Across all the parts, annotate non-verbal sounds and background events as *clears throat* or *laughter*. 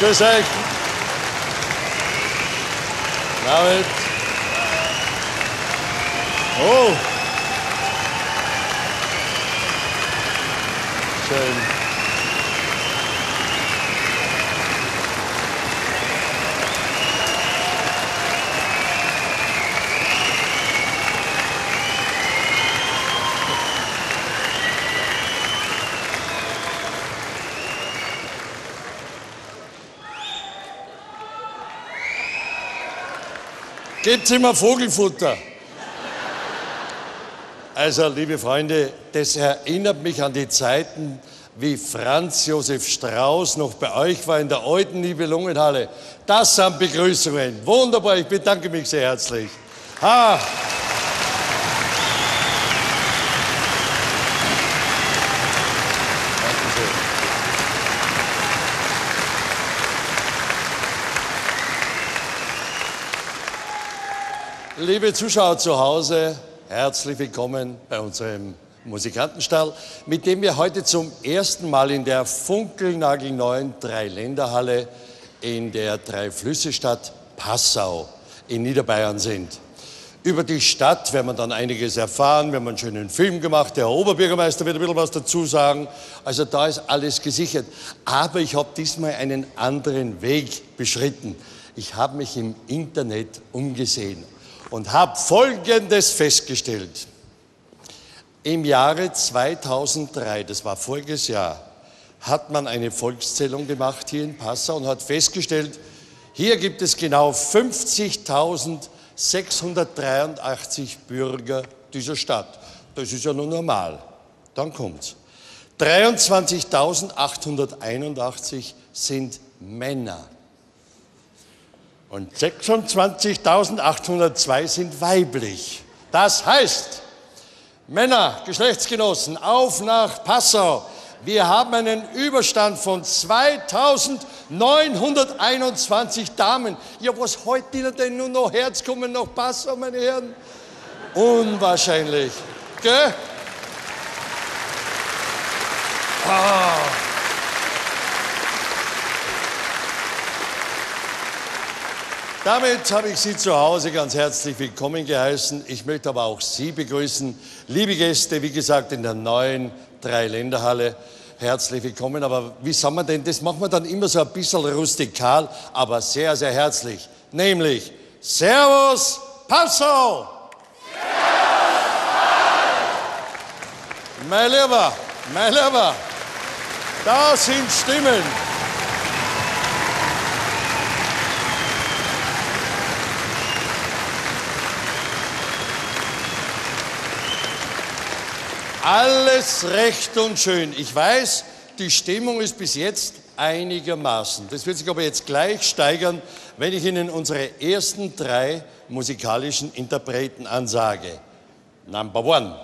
Servus. Servus, grüß euch. David. Oh. Schön. Gebt immer Vogelfutter. Also, liebe Freunde, das erinnert mich an die Zeiten, wie Franz Josef Strauß noch bei euch war in der alten Nibelungenhalle. Das sind Begrüßungen. Wunderbar, ich bedanke mich sehr herzlich. Ha. Liebe Zuschauer zu Hause, herzlich willkommen bei unserem Musikantenstall, mit dem wir heute zum ersten Mal in der funkelnagelneuen Dreiländerhalle in der Dreiflüsse-Stadt Passau in Niederbayern sind. Über die Stadt werden wir dann einiges erfahren. Wir haben einen schönen Film gemacht. Der Oberbürgermeister wird ein bisschen was dazu sagen. Also da ist alles gesichert. Aber ich habe diesmal einen anderen Weg beschritten. Ich habe mich im Internet umgesehen und habe Folgendes festgestellt. Im Jahre 2003, das war voriges Jahr, hat man eine Volkszählung gemacht hier in Passau und hat festgestellt, hier gibt es genau 50.683 Bürger dieser Stadt. Das ist ja nur normal. Dann kommt's. 23.881 sind Männer und 26.802 sind weiblich. Das heißt, Männer, Geschlechtsgenossen, auf nach Passau. Wir haben einen Überstand von 2921 Damen. Ja, was heute Ihnen denn nur noch Herz kommen nach Passau, meine Herren? Unwahrscheinlich. Gell? Ah. Damit habe ich Sie zu Hause ganz herzlich willkommen geheißen. Ich möchte aber auch Sie begrüßen, liebe Gäste, wie gesagt, in der neuen Dreiländerhalle. Herzlich willkommen. Aber wie sagen wir denn, das machen wir dann immer so ein bisschen rustikal, aber sehr, sehr herzlich. Nämlich Servus Passau! Mein Lieber, mein Lieber, da sind Stimmen. Alles recht und schön. Ich weiß, die Stimmung ist bis jetzt einigermaßen. Das wird sich aber jetzt gleich steigern, wenn ich Ihnen unsere ersten drei musikalischen Interpreten ansage. Number one,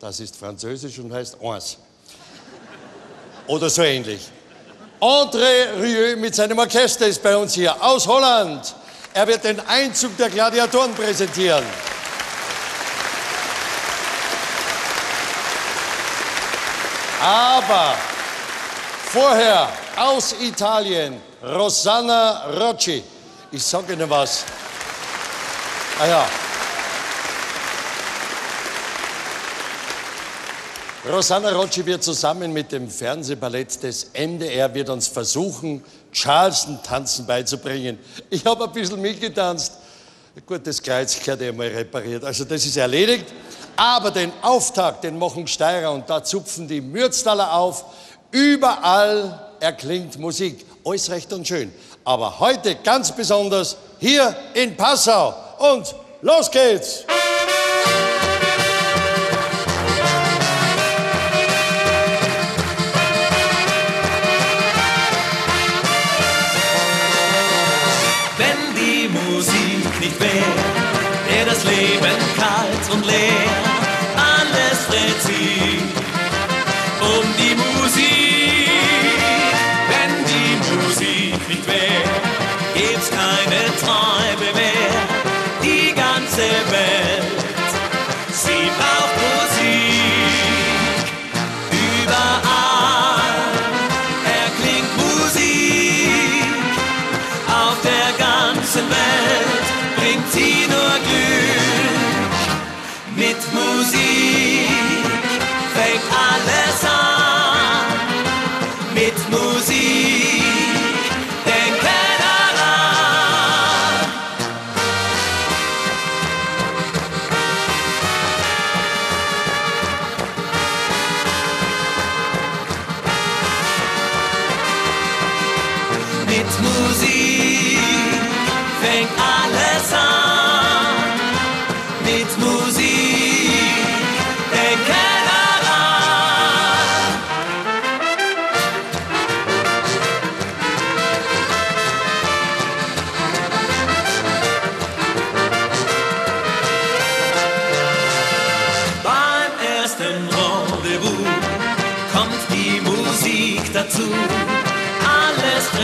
das ist französisch und heißt eins. Oder so ähnlich. André Rieu mit seinem Orchester ist bei uns hier aus Holland. Er wird den Einzug der Gladiatoren präsentieren. Aber vorher aus Italien, Rosanna Rocci. Ich sage Ihnen was. Ah ja. Rosanna Rocci wird zusammen mit dem Fernsehballett des MDR wird uns versuchen, Charleston-Tanzen beizubringen. Ich habe ein bisschen mitgetanzt. Gut, das Kreuz gehört mal repariert. Also das ist erledigt. Aber den Auftakt, den machen Steirer und da zupfen die Mürztaler auf. Überall erklingt Musik. Alles recht und schön. Aber heute ganz besonders hier in Passau. Und los geht's! Wenn die Musik nicht wäre, wäre das Leben kalt und leer.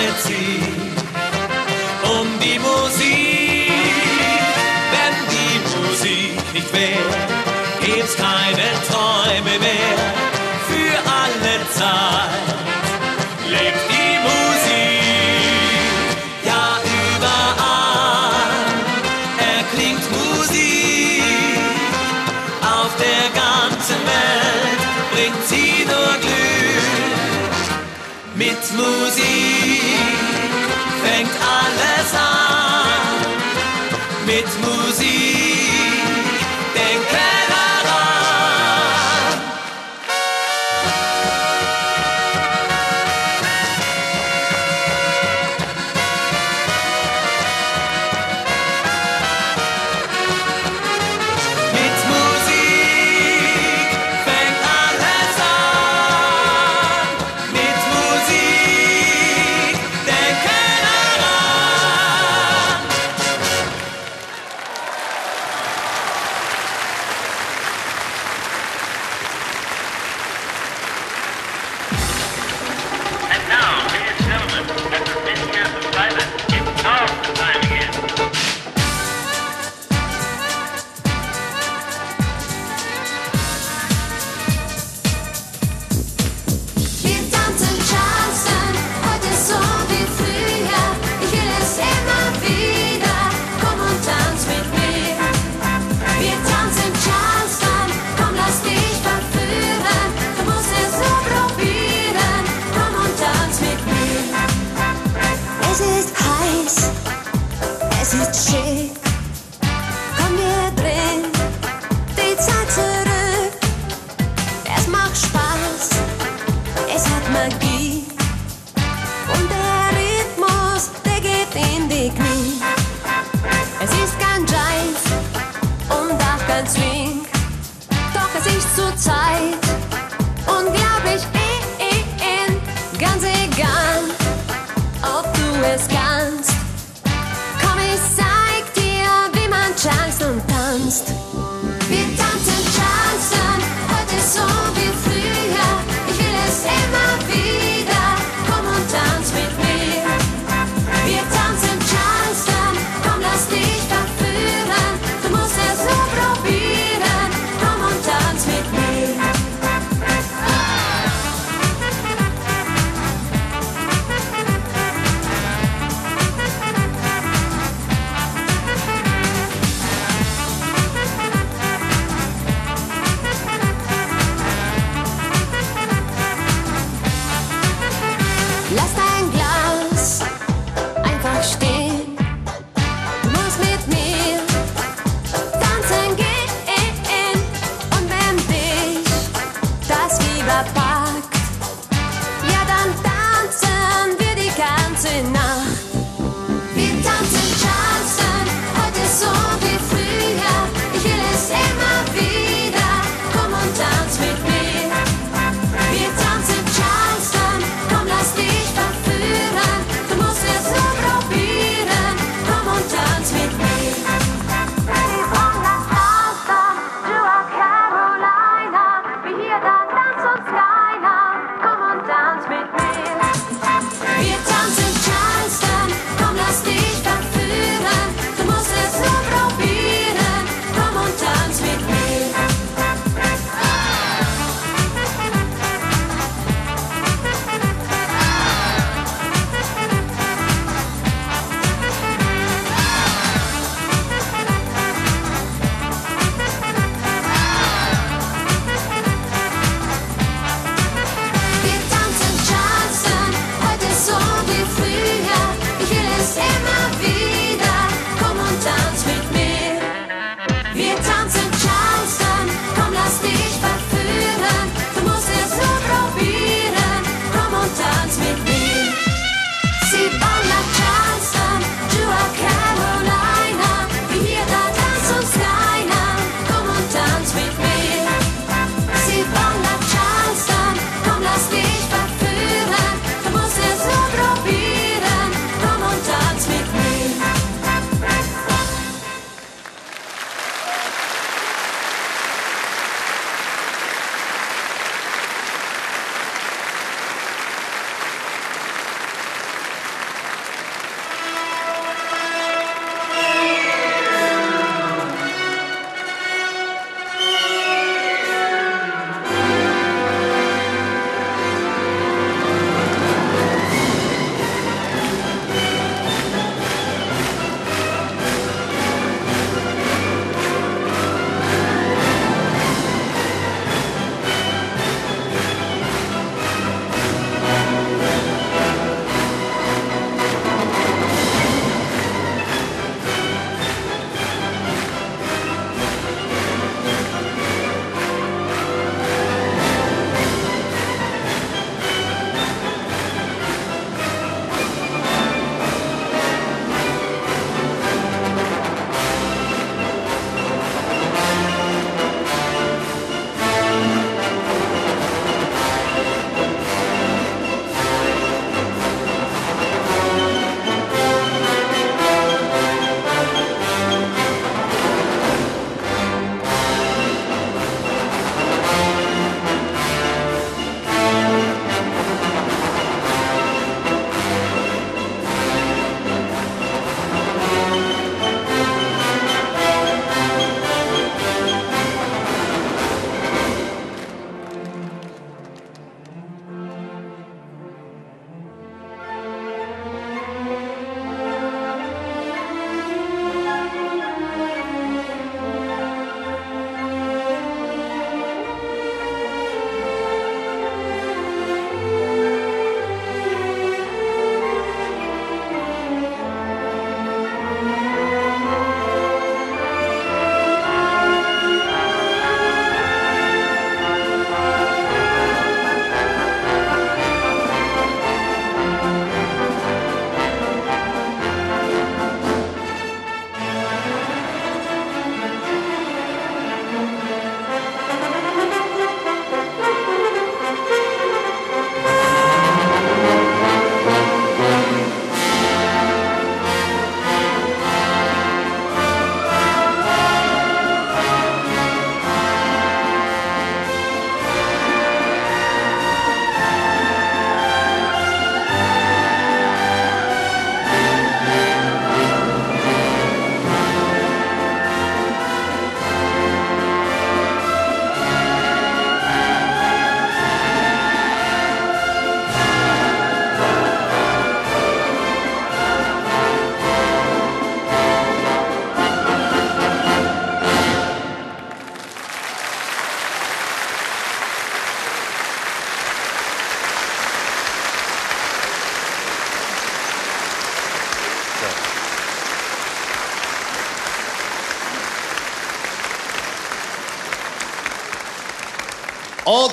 Alles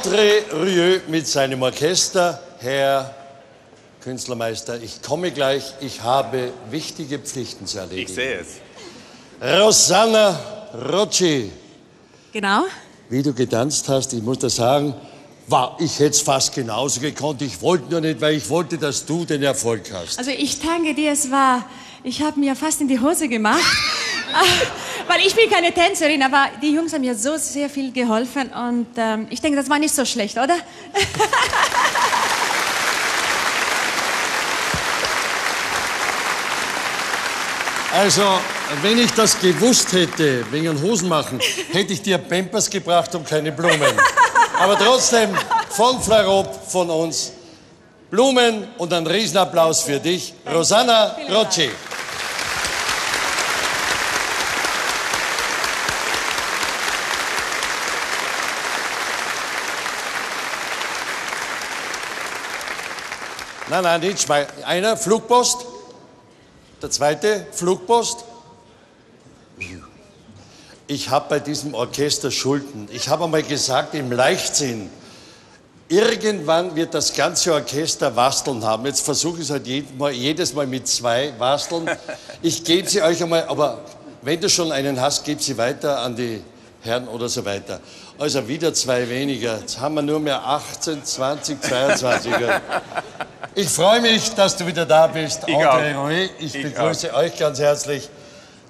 André Rieu mit seinem Orchester. Herr Künstlermeister, ich komme gleich. Ich habe wichtige Pflichten zu erledigen. Ich sehe es. Rosanna Rocci, Genau. wie du getanzt hast, ich muss dir sagen, war, ich hätte es fast genauso gekonnt. Ich wollte nur nicht, weil ich wollte, dass du den Erfolg hast. Also ich danke dir, es war, ich habe mir fast in die Hose gemacht. *laughs* Weil ich bin keine Tänzerin, aber die Jungs haben mir so sehr viel geholfen und ähm, ich denke, das war nicht so schlecht, oder? *laughs* Also, wenn ich das gewusst hätte, wegen Hosen machen, hätte ich dir Pampers gebracht und keine Blumen. Aber trotzdem, von Flarop, von uns, Blumen und ein Riesenapplaus für dich, Rosanna Vielen Nein, nein, nicht zwei. Einer, Flugpost. Der zweite, Flugpost. Ich habe bei diesem Orchester Schulden. Ich habe einmal gesagt, im Leichtsinn, irgendwann wird das ganze Orchester Wasteln haben. Jetzt versuche ich es halt jedes Mal, jedes Mal mit zwei Wasteln. Ich gebe sie euch einmal, aber wenn du schon einen hast, gib sie weiter an die Herren oder so weiter. Also wieder zwei weniger. Jetzt haben wir nur mehr 18, 20, 22. Ich freue mich, dass du wieder da bist, Ich André auch. Roy. Ich, Ich begrüße euch ganz herzlich.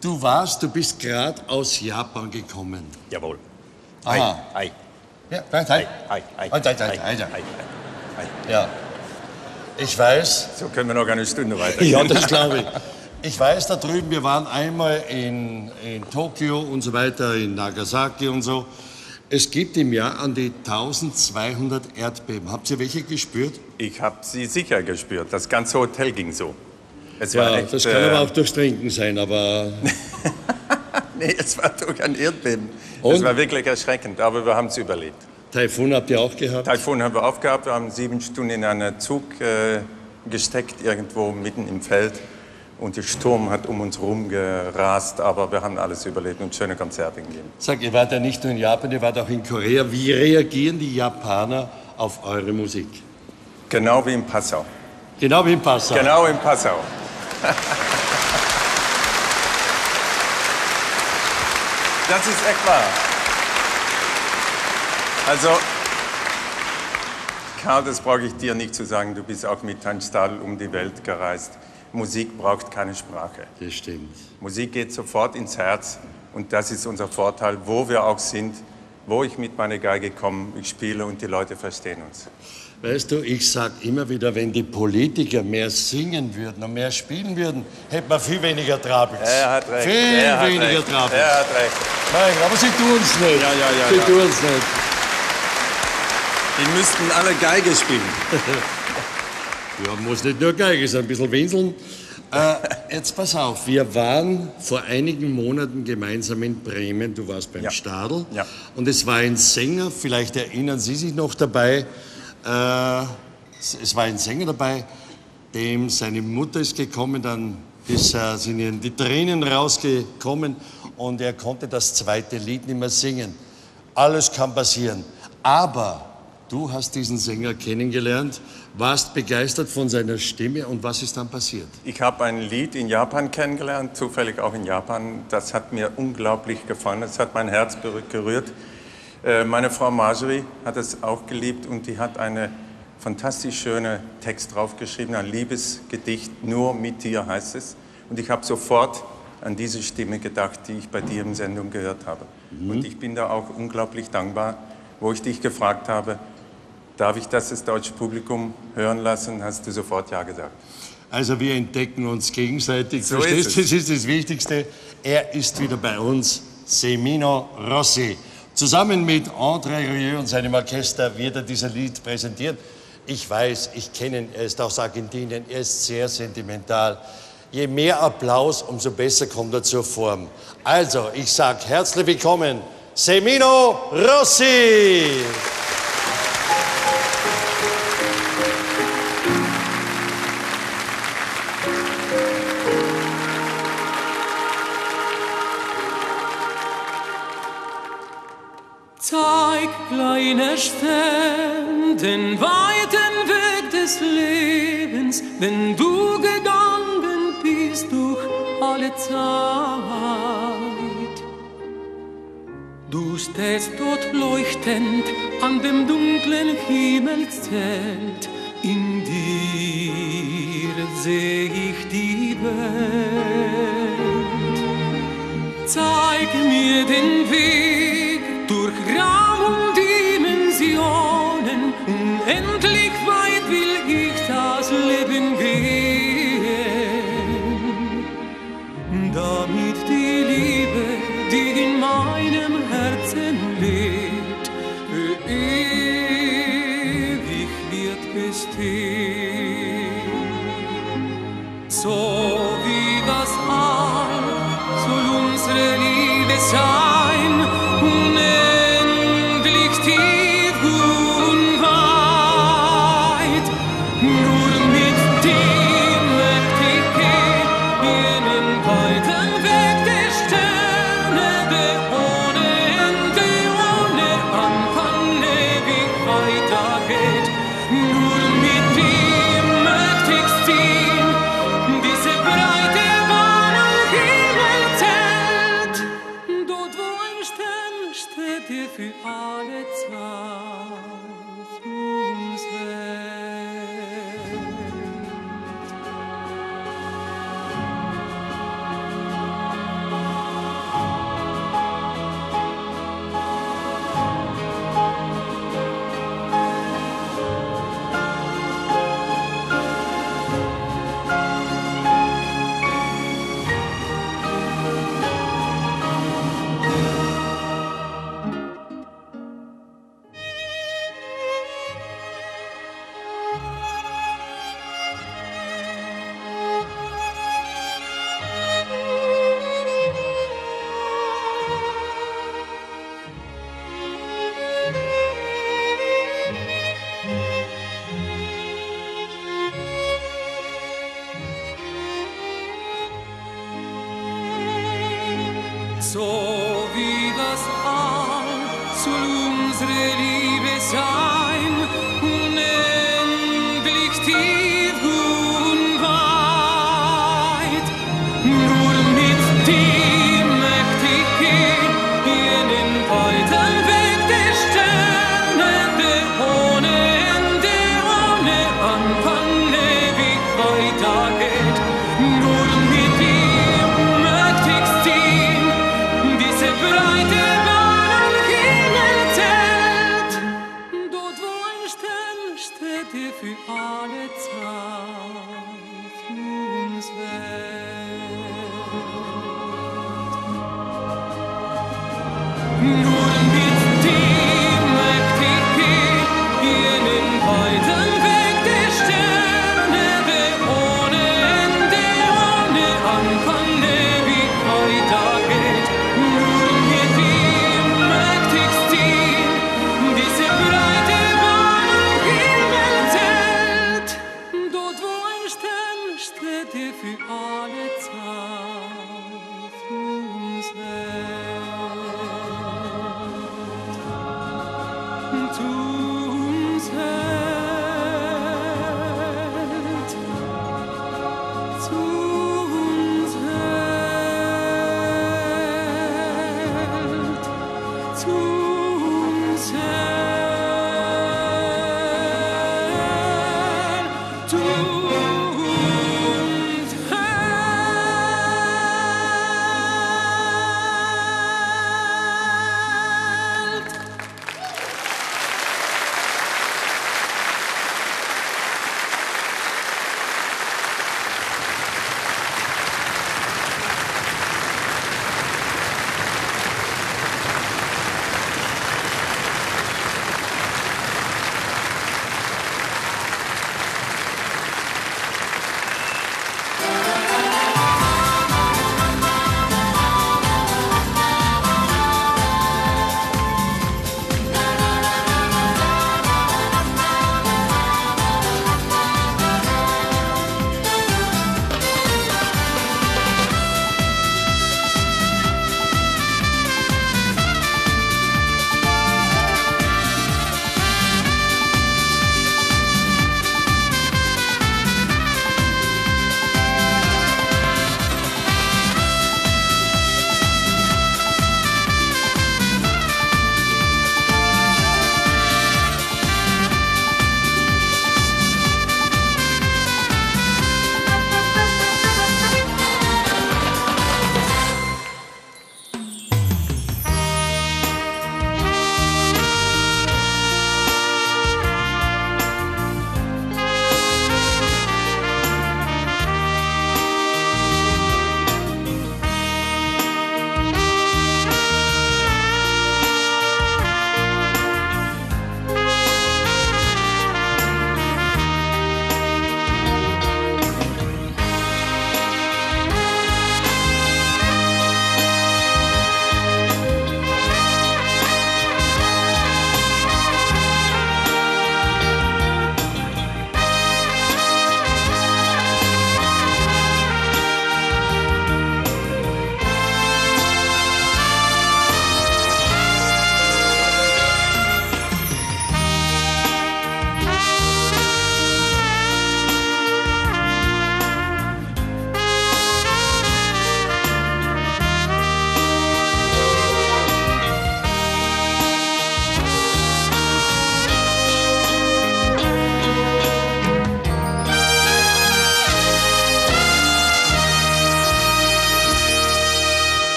Du warst, du bist gerade aus Japan gekommen. Jawohl. Aha. Ei, Ja, nein, nein. ei, ei, Nein, nein, nein, ei, nein, nein. ei, ei. Ja. Ich weiß, So können wir noch eine Stunde weiter. ja, das glaube ich. Ich weiß da drüben, wir waren einmal in, in Tokio und so weiter, in Nagasaki und so. Es gibt im Jahr an die 1200 Erdbeben. Habt ihr welche gespürt? Ich habe sie sicher gespürt. Das ganze Hotel ging so. Es Ja, war echt, das kann äh, aber auch durchs Trinken sein, aber *laughs* Nee, es war durch ein Erdbeben. Und? Es war wirklich erschreckend, aber wir haben es überlebt. Taifun habt ihr auch gehabt? Taifun haben wir aufgehabt, wir haben sieben Stunden in einen Zug äh, gesteckt, irgendwo mitten im Feld. Und der Sturm hat um uns herum gerast, aber wir haben alles überlebt und schöne Konzerte gegeben. Sag, ihr wart ja nicht nur in Japan, ihr wart auch in Korea. Wie reagieren die Japaner auf eure Musik? Genau wie in Passau. Genau wie in Passau. Genau in Passau. *laughs* Das ist echt wahr. Also, Karl, das brauche ich dir nicht zu sagen. Du bist auch mit Hans Stahl um die Welt gereist. Musik braucht keine Sprache. Das stimmt. Musik geht sofort ins Herz und das ist unser Vorteil, wo wir auch sind, wo ich mit meiner Geige komme, ich spiele und die Leute verstehen uns. Weißt du, ich sag immer wieder, wenn die Politiker mehr singen würden und mehr spielen würden, hätten wir viel weniger Troubles. Er hat recht. Viel er weniger recht. Troubles. Er hat recht. Nein, aber sie tun es nicht. Ja, ja, ja, Sie ja. tun es nicht. Die müssten alle Geige spielen. *laughs* Ja, muss nicht nur Geige sein, ein bisschen winseln. Äh, jetzt pass auf, wir waren vor einigen Monaten gemeinsam in Bremen. Du warst beim Ja. Stadl. Ja. Und es war ein Sänger, vielleicht erinnern Sie sich noch dabei. Äh, es war ein Sänger dabei, dem seine Mutter ist gekommen, dann ist, äh, sind ihm die Tränen rausgekommen und er konnte das zweite Lied nicht mehr singen. Alles kann passieren. Aber du hast diesen Sänger kennengelernt, warst begeistert von seiner Stimme und was ist dann passiert? Ich habe ein Lied in Japan kennengelernt, zufällig auch in Japan. Das hat mir unglaublich gefallen. Es hat mein Herz berührt- Meine Frau Marjorie hat es auch geliebt und die hat einen fantastisch schönen Text draufgeschrieben, ein Liebesgedicht, nur mit dir heißt es. Und ich habe sofort an diese Stimme gedacht, die ich bei dir im Sendung gehört habe. Und ich bin da auch unglaublich dankbar, wo ich dich gefragt habe, darf ich das das deutsche Publikum hören lassen, hast du sofort Ja gesagt. Also wir entdecken uns gegenseitig. So Verstehst ist du? es. Das ist das Wichtigste. Er ist wieder bei uns, Semino Rossi. Zusammen mit André Rieu und seinem Orchester wird er dieses Lied präsentieren. Ich weiß, ich kenne ihn, er ist aus Argentinien, er ist sehr sentimental. Je mehr Applaus, umso besser kommt er zur Form. Also, ich sage herzlich willkommen, Semino Rossi! verstehen den weiten Weg des Lebens, wenn du gegangen bist durch alle Zeit. Du stehst dort leuchtend an dem dunklen Himmelszelt, in dir seh ich die Welt. Zeig mir den Weg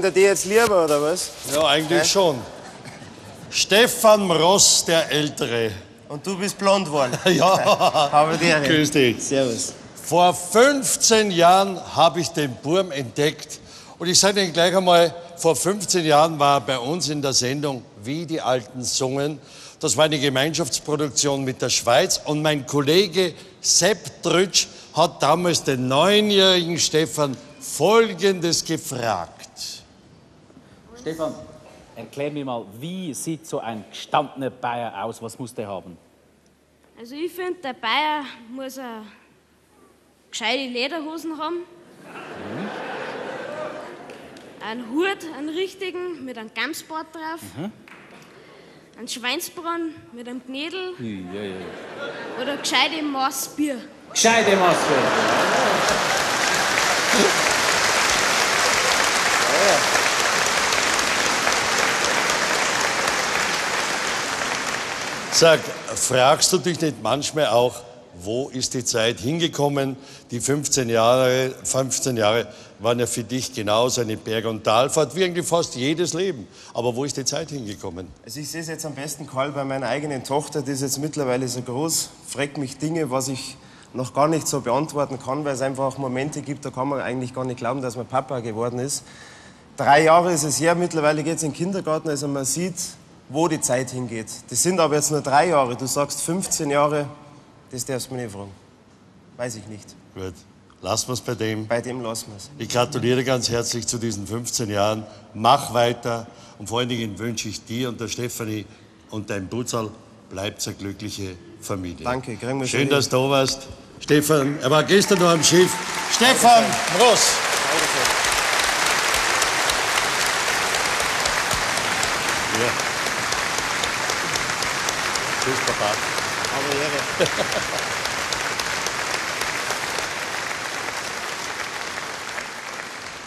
Haben die jetzt lieber, oder was? Ja, eigentlich schon. Stefan Mross, der Ältere. Und du bist blond geworden. *laughs* Ja, Aber der grüß dich. Servus. Vor 15 Jahren habe ich den Burm entdeckt. Und ich sage Ihnen gleich einmal, vor 15 Jahren war er bei uns in der Sendung Wie die Alten sungen. Das war eine Gemeinschaftsproduktion mit der Schweiz. Und mein Kollege Sepp Trütsch hat damals den neunjährigen Stefan Folgendes gefragt. Stefan, erklär mir mal, wie sieht so ein gestandener Bayer aus? Was muss der haben? Also ich finde, der Bayer muss a gescheite Lederhosen haben. Einen Hut, einen richtigen, mit einem Gamsbart drauf. Einen Schweinsbraten mit einem Knädel Ja, ja, ja. oder gescheite Maß Bier. Gescheite Maske. Sag, fragst du dich nicht manchmal auch, wo ist die Zeit hingekommen? Die 15 Jahre, 15 Jahre waren ja für dich genauso eine Berg- und Talfahrt wie eigentlich fast jedes Leben. Aber wo ist die Zeit hingekommen? Also ich sehe es jetzt am besten, Karl, bei meiner eigenen Tochter, die ist jetzt mittlerweile so groß, fragt mich Dinge, was ich noch gar nicht so beantworten kann, weil es einfach auch Momente gibt, da kann man eigentlich gar nicht glauben, dass man Papa geworden ist. Drei Jahre ist es her, mittlerweile geht es in den Kindergarten, also man sieht, wo die Zeit hingeht. Das sind aber jetzt nur drei Jahre, du sagst 15 Jahre, das darfst du mir nicht fragen. Weiß ich nicht. Gut, lassen wir es bei dem. Bei dem lassen wir es. Ich gratuliere ganz herzlich zu diesen 15 Jahren. Mach weiter und vor allen Dingen wünsche ich dir und der Stefanie und deinem Butzal, bleibt eine glückliche Familie. Danke, kriegen wir Schön, dass du da warst. Stefan, er war gestern noch am Schiff. Stefan Ross. Ja. Tschüss, Papa. Aber Ehre. *laughs*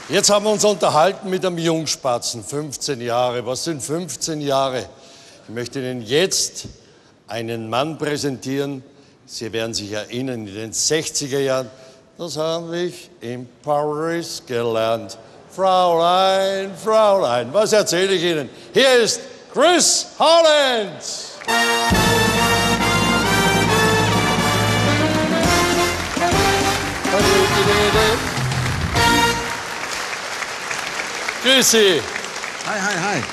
Jetzt haben wir uns unterhalten mit einem Jungspatzen, 15 Jahre. Was sind 15 Jahre? Ich möchte Ihnen jetzt einen Mann präsentieren. Sie werden sich erinnern, in den 60er Jahren, das habe ich in Paris gelernt. Fräulein, Fräulein, was erzähle ich Ihnen? Hier ist Chris Holland. Grüß Sie. Hi, hi, hi.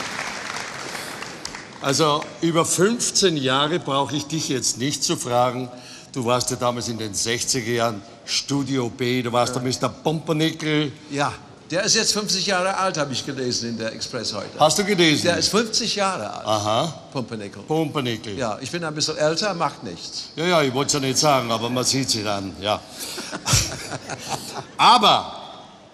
Also über 15 Jahre brauche ich dich jetzt nicht zu fragen. Du warst ja damals in den 60er Jahren Studio B, du warst da Mr. Pumpernickel. Ja, der ist jetzt 50 Jahre alt, habe ich gelesen in der Express heute. Hast du gelesen? Der ist 50 Jahre alt. Aha, Pumpernickel. Pumpernickel. Ja. Ich bin ein bisschen älter, macht nichts. ja, ja, ich wollte es ja nicht sagen, aber man sieht sie dann, ja. *laughs* aber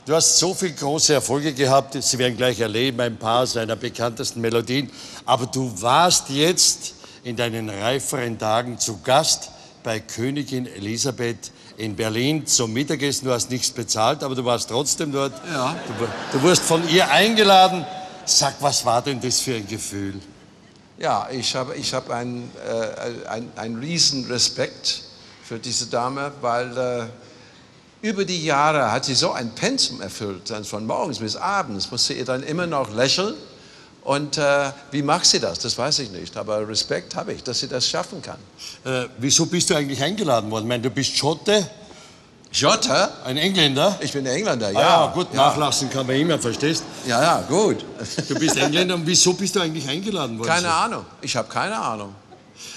du hast so viele große Erfolge gehabt, Sie werden gleich erleben, ein paar seiner bekanntesten Melodien. Aber du warst jetzt in deinen reiferen Tagen zu Gast bei Königin Elisabeth in Berlin zum Mittagessen. Du hast nichts bezahlt, aber du warst trotzdem dort. Ja. Du, du wurdest von ihr eingeladen. Sag, was war denn das für ein Gefühl? Ja, ich habe ich hab einen äh, ein, ein riesen Respekt für diese Dame, weil äh, über die Jahre hat sie so ein Pensum erfüllt, dann von morgens bis abends musste ihr dann immer noch lächeln. Und äh, wie macht sie das? Das weiß ich nicht, aber Respekt habe ich, dass sie das schaffen kann. Äh, wieso bist du eigentlich eingeladen worden? Ich meine, du bist Schotte, Jota? ein Engländer. Ich bin Engländer, ja. Ah, ja, gut, ja. nachlassen kann man immer, verstehst? Ja, ja, gut. Du bist Engländer und wieso bist du eigentlich eingeladen worden? Keine Ahnung. Ich habe keine Ahnung.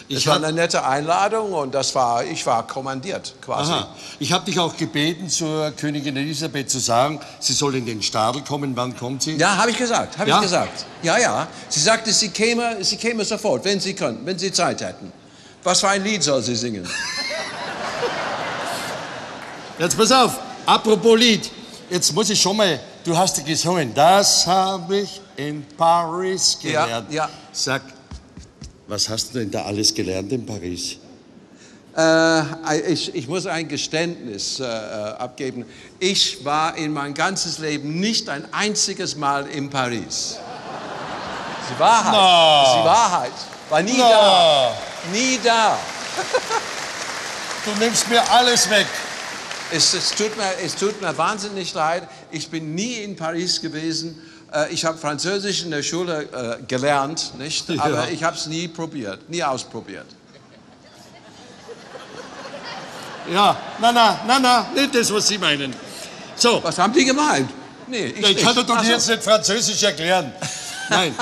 Ich Es war eine nette Einladung und das war, ich war kommandiert quasi. Aha. Ich habe dich auch gebeten, zur Königin Elisabeth zu sagen, sie soll in den Stadel kommen. Wann kommt sie? Ja, habe ich gesagt, habe Ja? ich gesagt. Ja, ja. Sie sagte, sie käme, sie käme sofort, wenn sie könnten, wenn sie Zeit hätten. Was für ein Lied soll sie singen? *laughs* Jetzt pass auf, apropos Lied. Jetzt muss ich schon mal, du hast gesungen, das habe ich in Paris Ja, gelernt. ja. Sag, was hast du denn da alles gelernt in Paris? Äh, ich, ich muss ein Geständnis äh, äh, abgeben. Ich war in mein ganzes Leben nicht ein einziges Mal in Paris. Die Wahrheit. Ist die Wahrheit. War nie Na. da. Nie da. Du nimmst mir alles weg. Es, es, tut mir, es tut mir wahnsinnig leid. Ich bin nie in Paris gewesen. Äh, Ich habe Französisch in der Schule äh, gelernt, nicht? *laughs* Ja. aber ich habe es nie probiert, nie ausprobiert. Ja, na, na, na, na, nicht das, was Sie meinen. So. Was haben die gemeint? Nee, ich, ich kann dir doch Ach so. jetzt nicht Französisch erklären. Nein.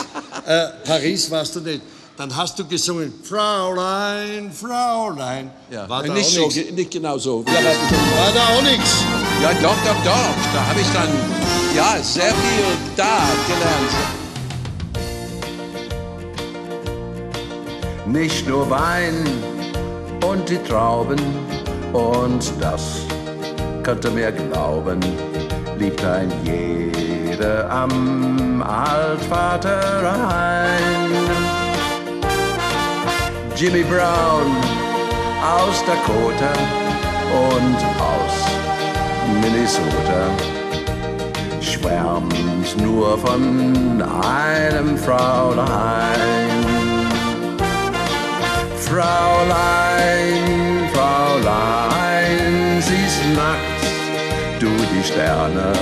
*laughs* äh, Paris warst du nicht. Dann hast du gesungen, Fraulein, Fraulein. Ja, War da nicht, auch so, nicht genau so. Ja, war da auch nichts. Ja, doch, doch, doch. Da habe ich dann ja, sehr viel da gelernt. Nicht nur Wein und die Trauben und das könnte mir glauben, liebt ein jeder am Altvaterrhein. Jimmy Brown aus Dakota und aus Minnesota schwärmt nur von einem Fraulein. Fraulein, Fraulein, siehst nachts du die Sterne.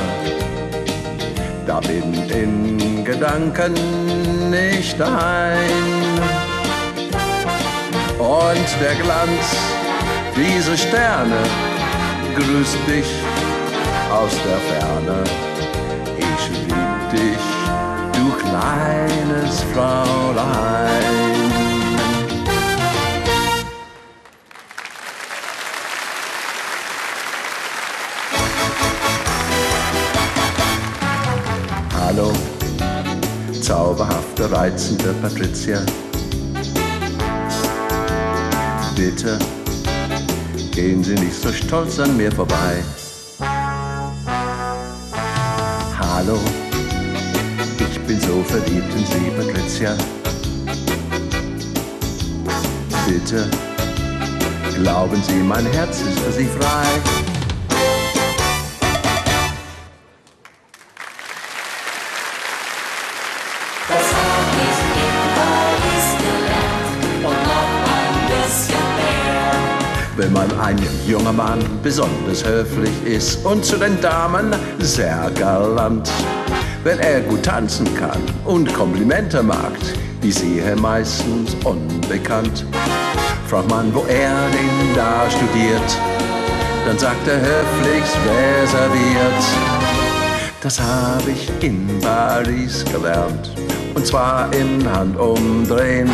Da bin in Gedanken nicht ein. Und der Glanz dieser Sterne grüßt dich aus der Ferne. Ich lieb dich, du kleines Fraulein. Hallo, zauberhafte, reizende Patricia. Bitte gehen Sie nicht so stolz an mir vorbei. Hallo, ich bin so verliebt in Sie, Patricia. Bitte glauben Sie, mein Herz ist für Sie frei. Ein junger Mann besonders höflich ist und zu den Damen sehr galant. Wenn er gut tanzen kann und Komplimente mag, die sehe meistens unbekannt. Fragt man, wo er denn da studiert, dann sagt er höflichst reserviert. Das habe ich in Paris gelernt, und zwar in Handumdrehen.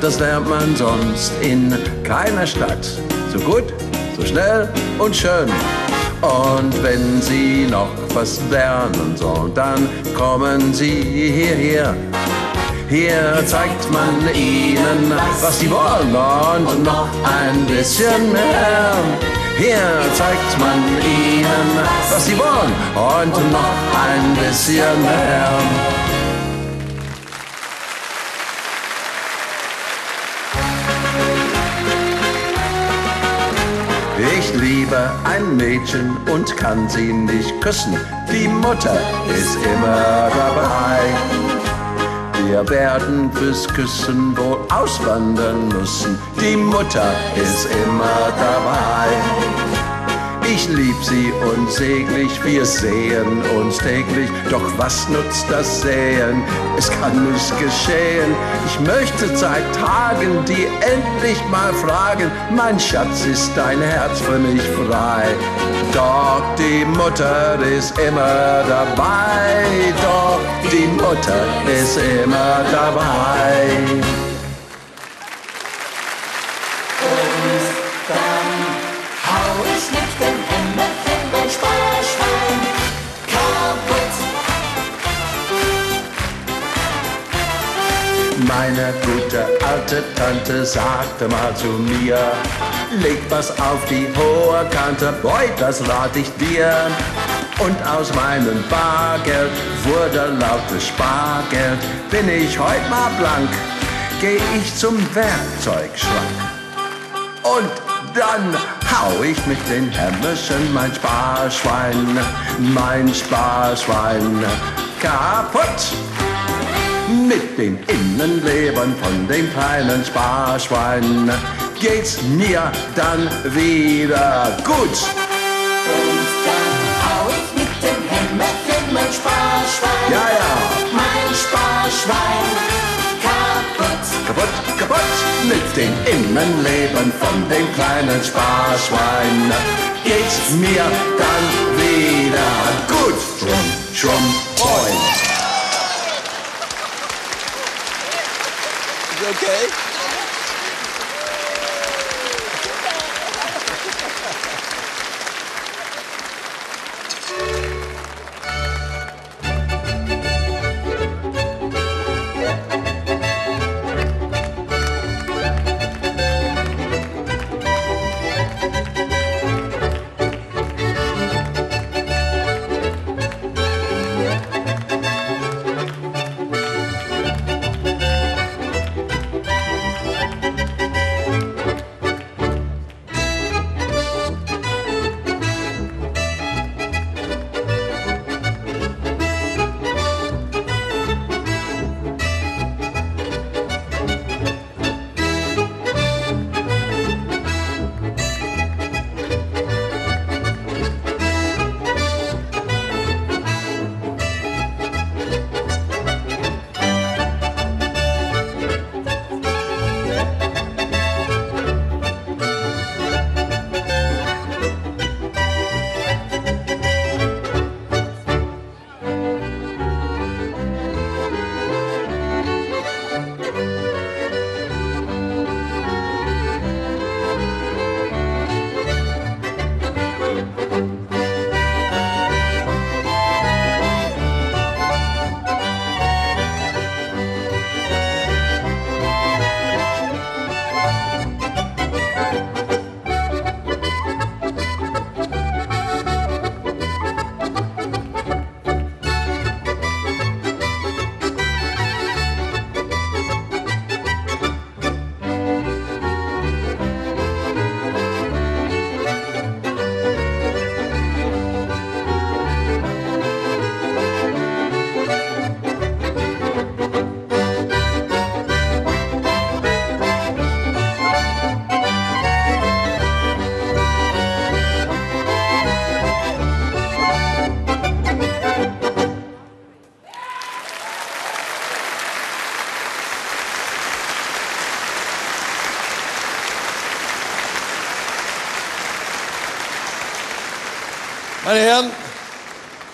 Das lernt man sonst in keiner Stadt. So gut, so schnell und schön. Und wenn Sie noch was lernen sollen, dann kommen Sie hierher. Hier zeigt man Ihnen, was Sie wollen und noch ein bisschen mehr. Hier zeigt man Ihnen, was Sie wollen und noch ein bisschen mehr. Ich liebe ein Mädchen und kann sie nicht küssen. Die Mutter ist immer dabei. Wir werden fürs Küssen wohl auswandern müssen. Die Mutter ist immer dabei. Ich lieb sie unsäglich, wir sehen uns täglich. Doch was nutzt das Sehen? Es kann nicht geschehen. Ich möchte seit Tagen die endlich mal fragen. Mein Schatz, ist dein Herz für mich frei? Doch die Mutter ist immer dabei. Doch die Mutter ist immer dabei. Meine gute alte Tante sagte mal zu mir, leg was auf die hohe Kante, boy, das rat ich dir. Und aus meinem Bargeld wurde lautes Spargeld. Bin ich heut mal blank, geh ich zum Werkzeugschrank. Und dann hau ich mit den Hämmerchen mein Sparschwein, mein Sparschwein kaputt. Mit den Innenlebern von dem kleinen Sparschwein geht's mir dann wieder gut. Und dann hau ich mit dem Hämmerchen mein Sparschwein. Ja, ja. Mein Sparschwein. Kaputt. Kaputt, kaputt mit dem Innenleben von dem kleinen Sparschwein. Geht's mir dann wieder gut. Schrumm, schrumm, toll. Okay.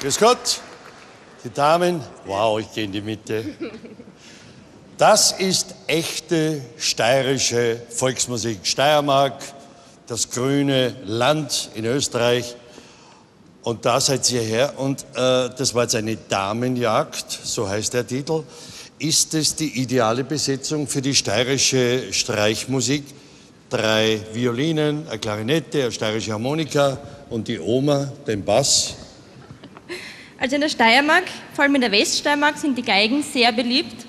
Grüß Gott, die Damen, wow, ich gehe in die Mitte. Das ist echte steirische Volksmusik. Steiermark, das grüne Land in Österreich. Und da seid ihr her. Und äh, das war jetzt eine Damenjagd, so heißt der Titel. Ist es die ideale Besetzung für die steirische Streichmusik? Drei Violinen, eine Klarinette, eine steirische Harmonika und die Oma, den Bass. Also in der Steiermark, vor allem in der Weststeiermark, sind die Geigen sehr beliebt.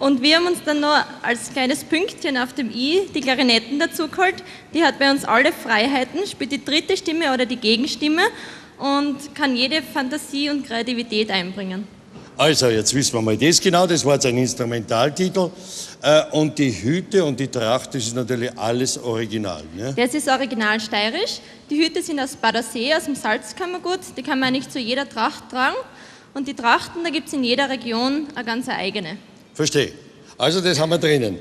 Und wir haben uns dann noch als kleines Pünktchen auf dem I die Klarinetten dazu geholt. Die hat bei uns alle Freiheiten, spielt die dritte Stimme oder die Gegenstimme und kann jede Fantasie und Kreativität einbringen. Also, jetzt wissen wir mal das genau. Das war jetzt ein Instrumentaltitel. Äh, und die Hüte und die Tracht, das ist natürlich alles original. Ne? Das ist original steirisch. Die Hüte sind aus Badersee, aus dem Salzkammergut. Die kann man nicht zu jeder Tracht tragen. Und die Trachten, da gibt es in jeder Region eine ganz eigene. Verstehe. Also, das haben wir drinnen.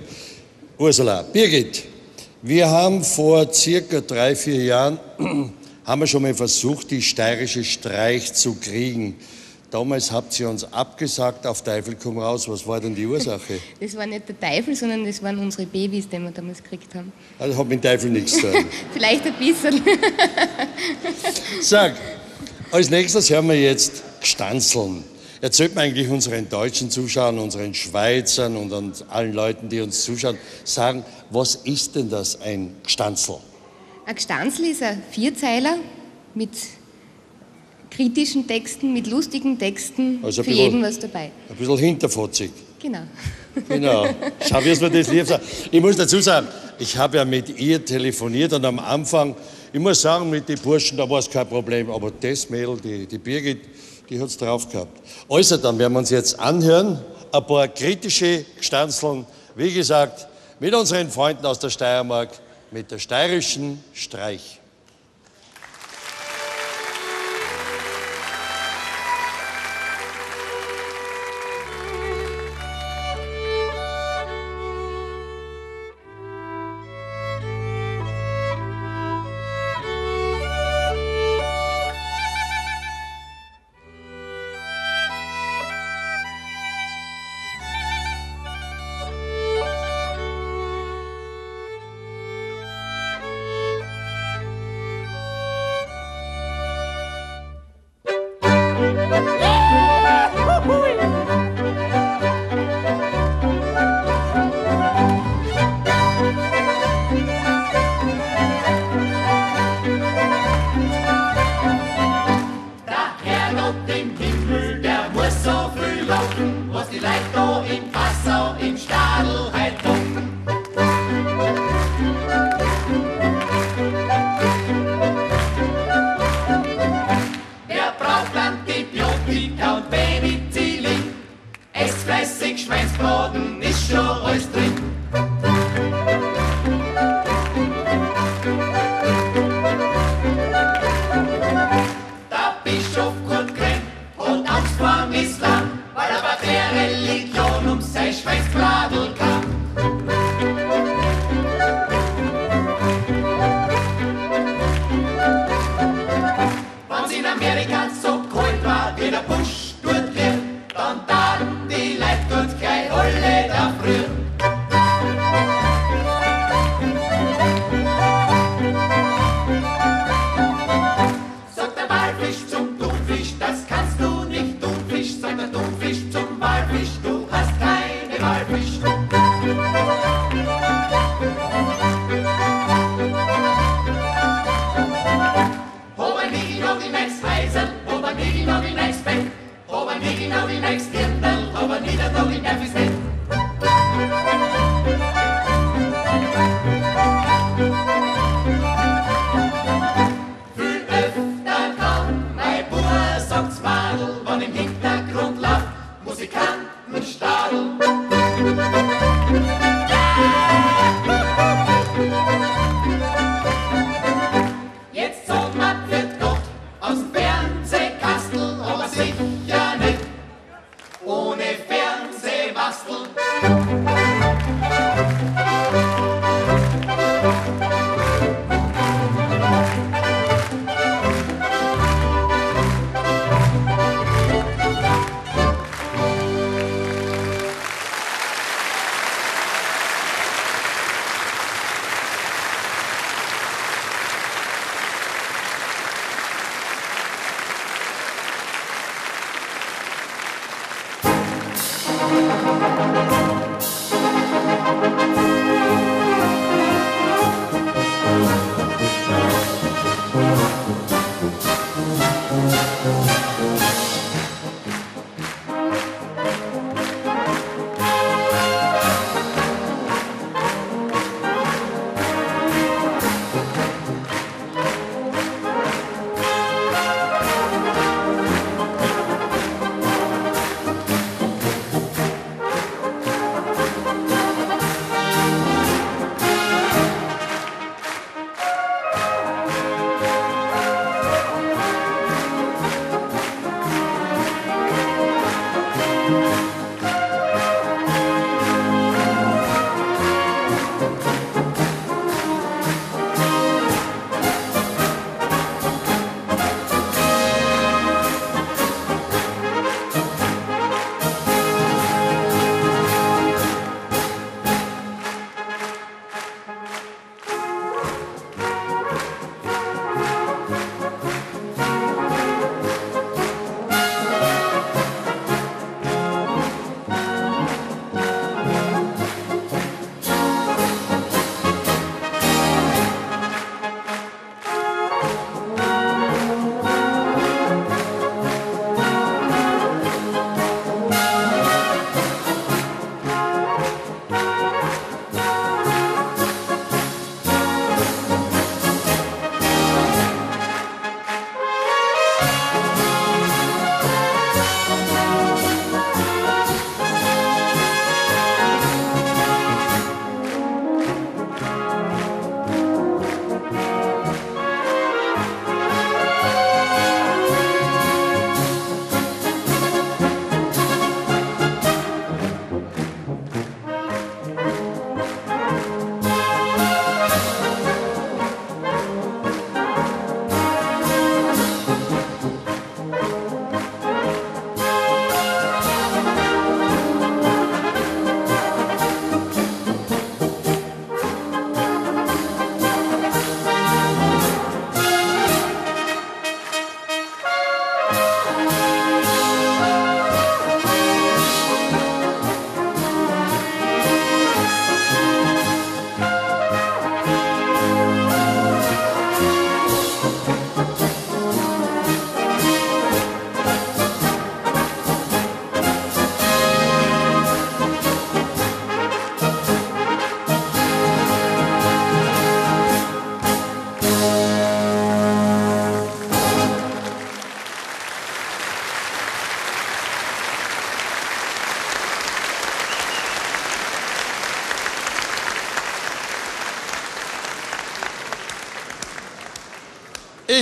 Ursula, Birgit, wir haben vor circa drei, vier Jahren *clears throat* haben wir schon mal versucht, die steirische Streich zu kriegen. Damals habt ihr uns abgesagt, auf Teufel komm raus. Was war denn die Ursache? *laughs* Das war nicht der Teufel, sondern das waren unsere Babys, die wir damals gekriegt haben. Also hat mit dem Teufel nichts zu tun. *laughs* Vielleicht ein bisschen. *laughs* Sag, als nächstes hören wir jetzt Gstanzeln. Erzählt man eigentlich unseren deutschen Zuschauern, unseren Schweizern und allen Leuten, die uns zuschauen, sagen, was ist denn das, ein Gstanzel? Ein Gstanzl ist ein Vierzeiler mit kritischen Texten, mit lustigen Texten, Also für bisschen- jeden was dabei. Ein bisschen hinterfotzig. Genau. Genau. Schau, wie es mir das lieb sagt. Ich muss dazu sagen, ich habe ja mit ihr telefoniert und am Anfang, ich muss sagen, mit den Burschen, da war es kein Problem, aber das Mädel, die, die Birgit, die hat es drauf gehabt. Also, dann werden wir uns jetzt anhören, ein paar kritische Gstanzeln, wie gesagt, mit unseren Freunden aus der Steiermark, mit der steirischen Streich.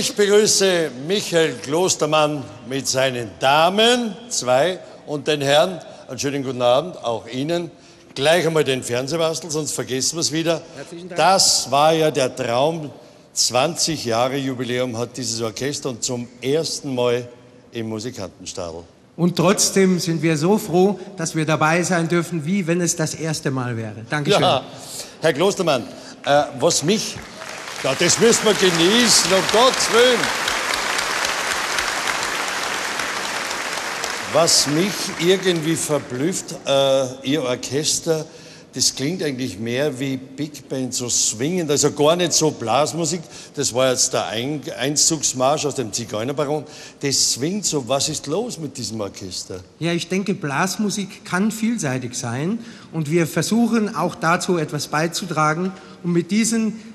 Ich begrüße Michael Klostermann mit seinen Damen, zwei, und den Herren. Einen schönen guten Abend, auch Ihnen. Gleich einmal den Fernsehbastel, sonst vergessen wir es wieder. Herzlichen Dank. Das war ja der Traum. 20 Jahre Jubiläum hat dieses Orchester und zum ersten Mal im Musikantenstadel. Und trotzdem sind wir so froh, dass wir dabei sein dürfen, wie wenn es das erste Mal wäre. Dankeschön. Ja, Herr Klostermann, äh, was mich, ja, das müssen wir genießen, um Gottes Willen. Was mich irgendwie verblüfft, äh, Ihr Orchester, das klingt eigentlich mehr wie Big Band, so swingend, also gar nicht so Blasmusik. Das war jetzt der Ein Einzugsmarsch aus dem Zigeunerbaron. Das swingt so. Was ist los mit diesem Orchester? Ja, ich denke, Blasmusik kann vielseitig sein und wir versuchen auch dazu etwas beizutragen. Und mit diesen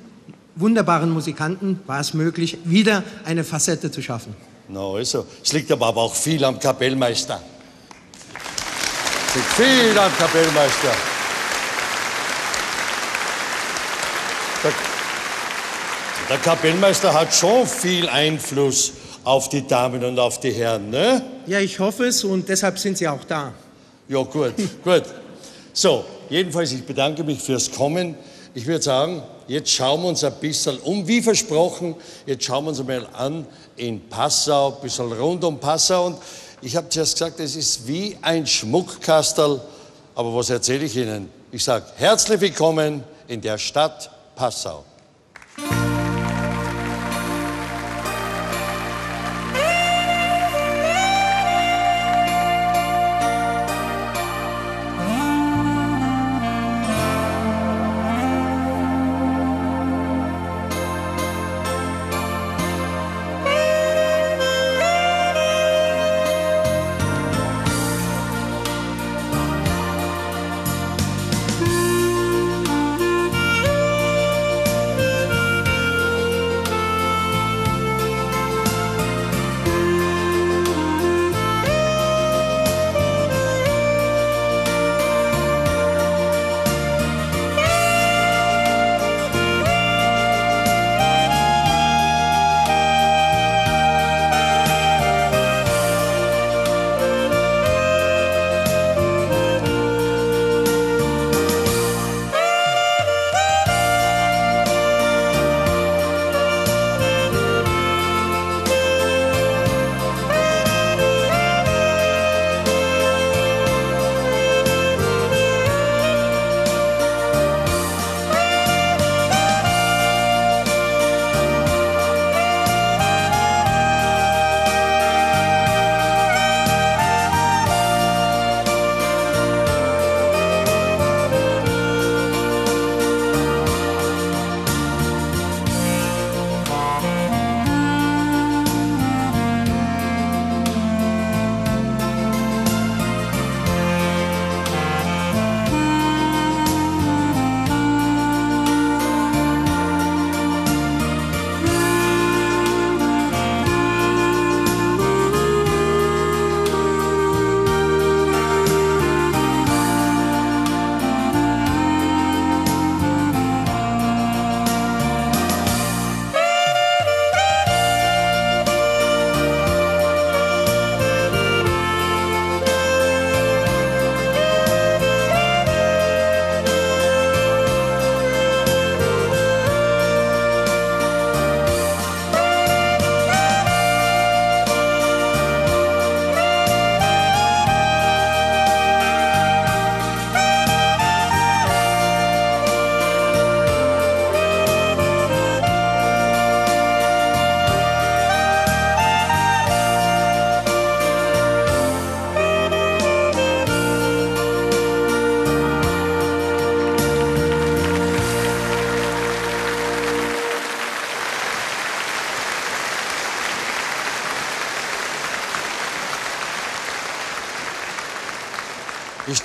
wunderbaren Musikanten war es möglich, wieder eine Facette zu schaffen. Na also, es liegt aber auch viel am Kapellmeister. Es liegt viel am Kapellmeister. Der, der Kapellmeister hat schon viel Einfluss auf die Damen und auf die Herren, ne? Ja, ich hoffe es und deshalb sind Sie auch da. Ja, gut, *laughs* gut. So, jedenfalls, ich bedanke mich fürs Kommen. Ich würde sagen, jetzt schauen wir uns ein bisschen um, wie versprochen, jetzt schauen wir uns einmal an in Passau, ein bisschen rund um Passau. Und ich habe zuerst gesagt, es ist wie ein Schmuckkastel. Aber was erzähle ich Ihnen? Ich sage, herzlich willkommen in der Stadt Passau.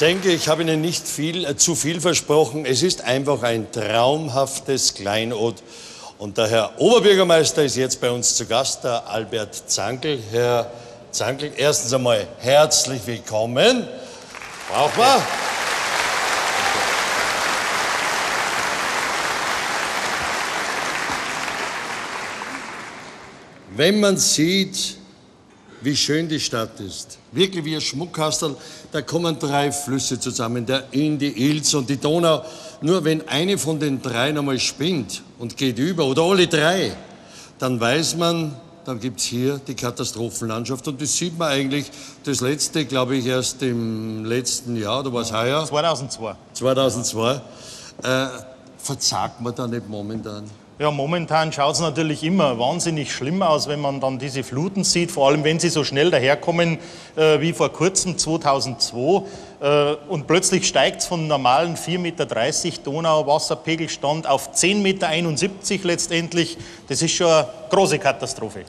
Denke, ich habe Ihnen nicht viel, äh, zu viel versprochen. Es ist einfach ein traumhaftes Kleinod. Und der Herr Oberbürgermeister ist jetzt bei uns zu Gast, der Albert Zankel. Herr Zankel, erstens einmal herzlich willkommen. Braucht man? wenn man sieht, wie schön die Stadt ist, wirklich wie ein Schmuckkastel, da kommen drei Flüsse zusammen, der Inn, die Ilz und die Donau. Nur wenn eine von den dreien einmal spinnt und geht über, oder alle drei, dann weiß man, dann gibt es hier die Katastrophenlandschaft. Und das sieht man eigentlich, das letzte, glaube ich, erst im letzten Jahr, oder was heuer? 2002. 2002. Äh, verzagt man da nicht momentan? Ja, momentan schaut es natürlich immer wahnsinnig schlimm aus, wenn man dann diese Fluten sieht, vor allem wenn sie so schnell daherkommen äh, wie vor kurzem 2002. Äh, und plötzlich steigt es von normalen 4,30 Meter Donauwasserpegelstand auf 10,71 Meter letztendlich. Das ist schon eine große Katastrophe.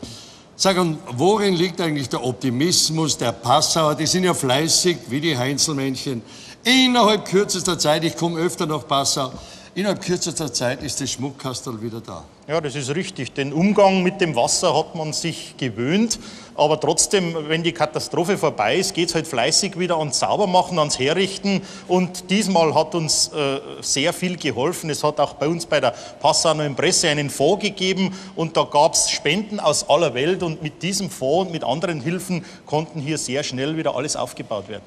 Sag, und worin liegt eigentlich der Optimismus der Passauer? Die sind ja fleißig wie die Heinzelmännchen. Innerhalb kürzester Zeit, ich komme öfter nach Passau, innerhalb kürzester Zeit ist das Schmuckkastel wieder da. Ja, das ist richtig. Den Umgang mit dem Wasser hat man sich gewöhnt. Aber trotzdem, wenn die Katastrophe vorbei ist, geht es halt fleißig wieder ans Saubermachen, ans Herrichten. Und diesmal hat uns äh, sehr viel geholfen. Es hat auch bei uns bei der Passauer Presse einen Fonds gegeben und da gab es Spenden aus aller Welt. Und mit diesem Fonds und mit anderen Hilfen konnten hier sehr schnell wieder alles aufgebaut werden.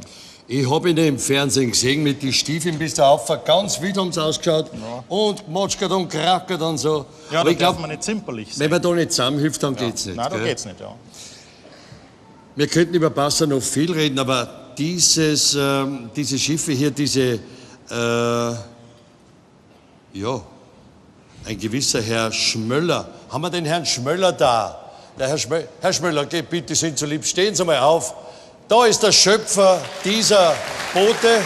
Ich habe ihn im Fernsehen gesehen, mit den Stiefeln bis da auf, ganz wild haben sie ausgeschaut und matschert und krackert und so. Ja, Aber da ich darf man nicht zimperlich sein. wenn man da nicht zusammenhilft, dann geht's nicht. Nein, da gell? geht's nicht, ja. Wir könnten über Passau noch viel reden, aber dieses, ähm, diese Schiffe hier, diese, äh, ja, ein gewisser Herr Schmöller. Haben wir den Herrn Schmöller da? Der Herr, Schmö Herr Schmöller, geht bitte, sind so lieb, stehen Sie mal auf. Da ist der Schöpfer dieser Boote.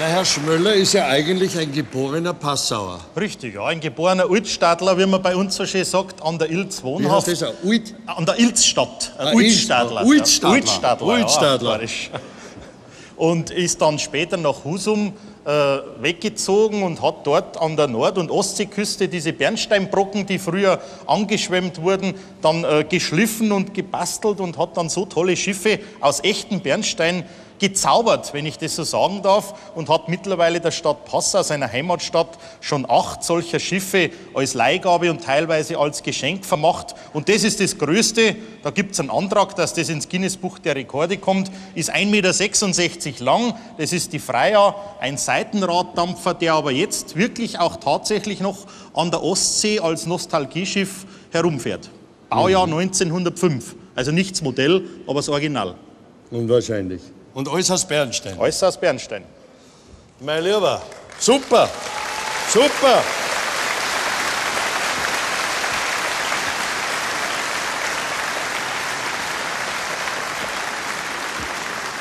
Der Herr Schmöller ist ja eigentlich ein geborener Passauer. Richtig, ja, ein geborener Altstadler, wie man bei uns so schön sagt, an der Ilz wohnhaft. heißt das? Alt? An der Ilzstadt. Ein Ah, Altstadler. Altstadler. Altstadler. Altstadler. Ja, bayerisch. und ist dann später nach Husum äh, weggezogen und hat dort an der Nord- und Ostseeküste diese Bernsteinbrocken, die früher angeschwemmt wurden, dann äh, geschliffen und gebastelt und hat dann so tolle Schiffe aus echtem Bernstein gezaubert, wenn ich das so sagen darf, und hat mittlerweile der Stadt Passau, seiner Heimatstadt, schon acht solcher Schiffe als Leihgabe und teilweise als Geschenk vermacht. Und das ist das Größte. Da gibt es einen Antrag, dass das ins Guinness-Buch der Rekorde kommt. Ist 1,66 Meter lang. Das ist die Freya, ein Seitenraddampfer, der aber jetzt wirklich auch tatsächlich noch an der Ostsee als Nostalgieschiff herumfährt. Baujahr 1905. Also nicht das Modell, aber das Original. Unwahrscheinlich. Und aus Bernstein. Aus Bernstein. Mein Lieber, super, super.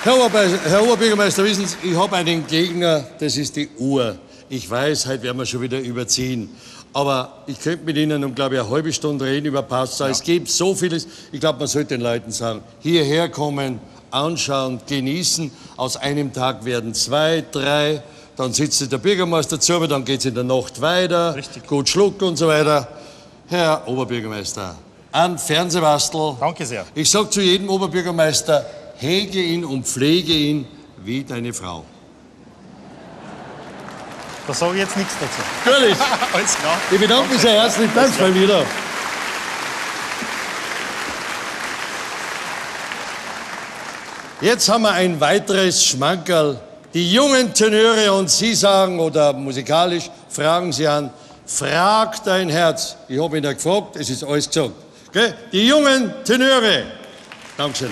Herr, Oberbe- Herr Oberbürgermeister, wissen Sie, ich habe einen Gegner, das ist die Uhr. Ich weiß, heute werden wir schon wieder überziehen. Aber ich könnte mit Ihnen um, glaube ich, eine halbe Stunde reden über Passau. Es gibt so vieles. Ich glaube, man sollte den Leuten sagen, hierher kommen, anschauen, genießen. Aus einem Tag werden zwei, drei. Dann sitzt der Bürgermeister zu, dann geht es in der Nacht weiter. Gut schlucken und so weiter. Herr Oberbürgermeister, an Fernsehbastel. Danke sehr. Ich sage zu jedem Oberbürgermeister, hege ihn und pflege ihn wie deine Frau. Da sage ich jetzt nichts dazu. Natürlich. *laughs* Alles klar. Ich bedanke mich sehr herzlich. Danke mal wieder. Jetzt haben wir ein weiteres Schmankerl. Die jungen Tenöre und Sie sagen, oder musikalisch fragen Sie an, frag dein Herz. Ich habe ihn ja gefragt, es ist alles gesagt. Gell? Die jungen Tenöre. Dankeschön.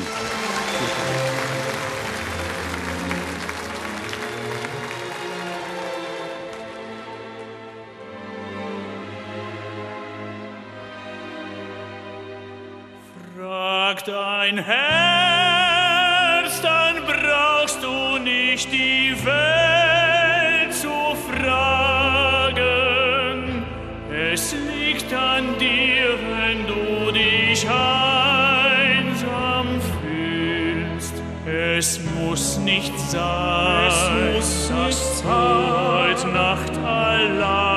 Frag dein Herz, du nicht die Welt zu fragen. Es liegt an dir, wenn du dich einsam fühlst. Es muss nicht sein, Es muss dass nicht du sein, heute Nacht allein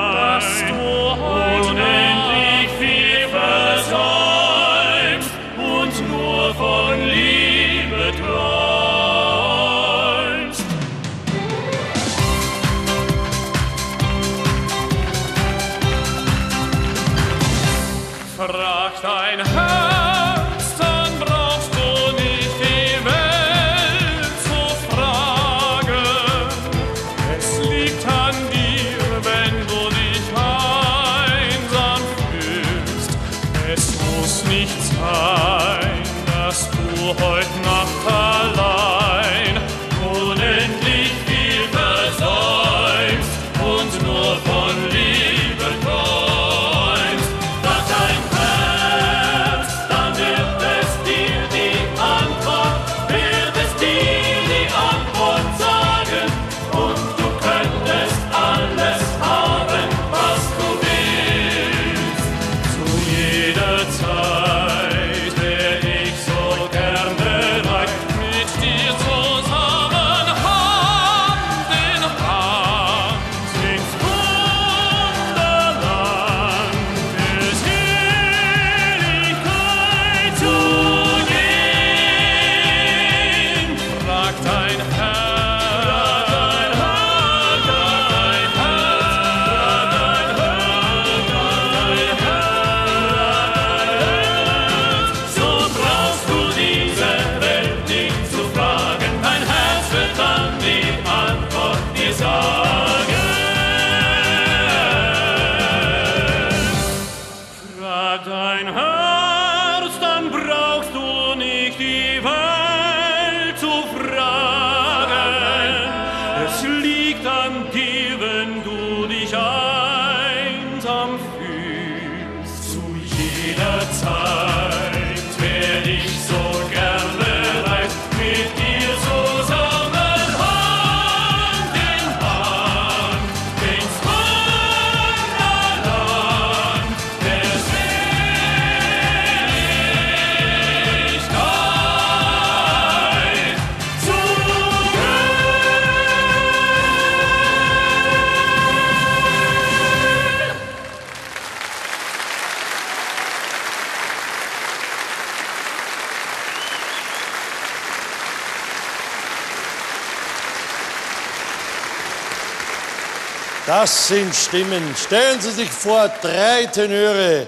Stimmen. Stellen Sie sich vor, drei Tenöre.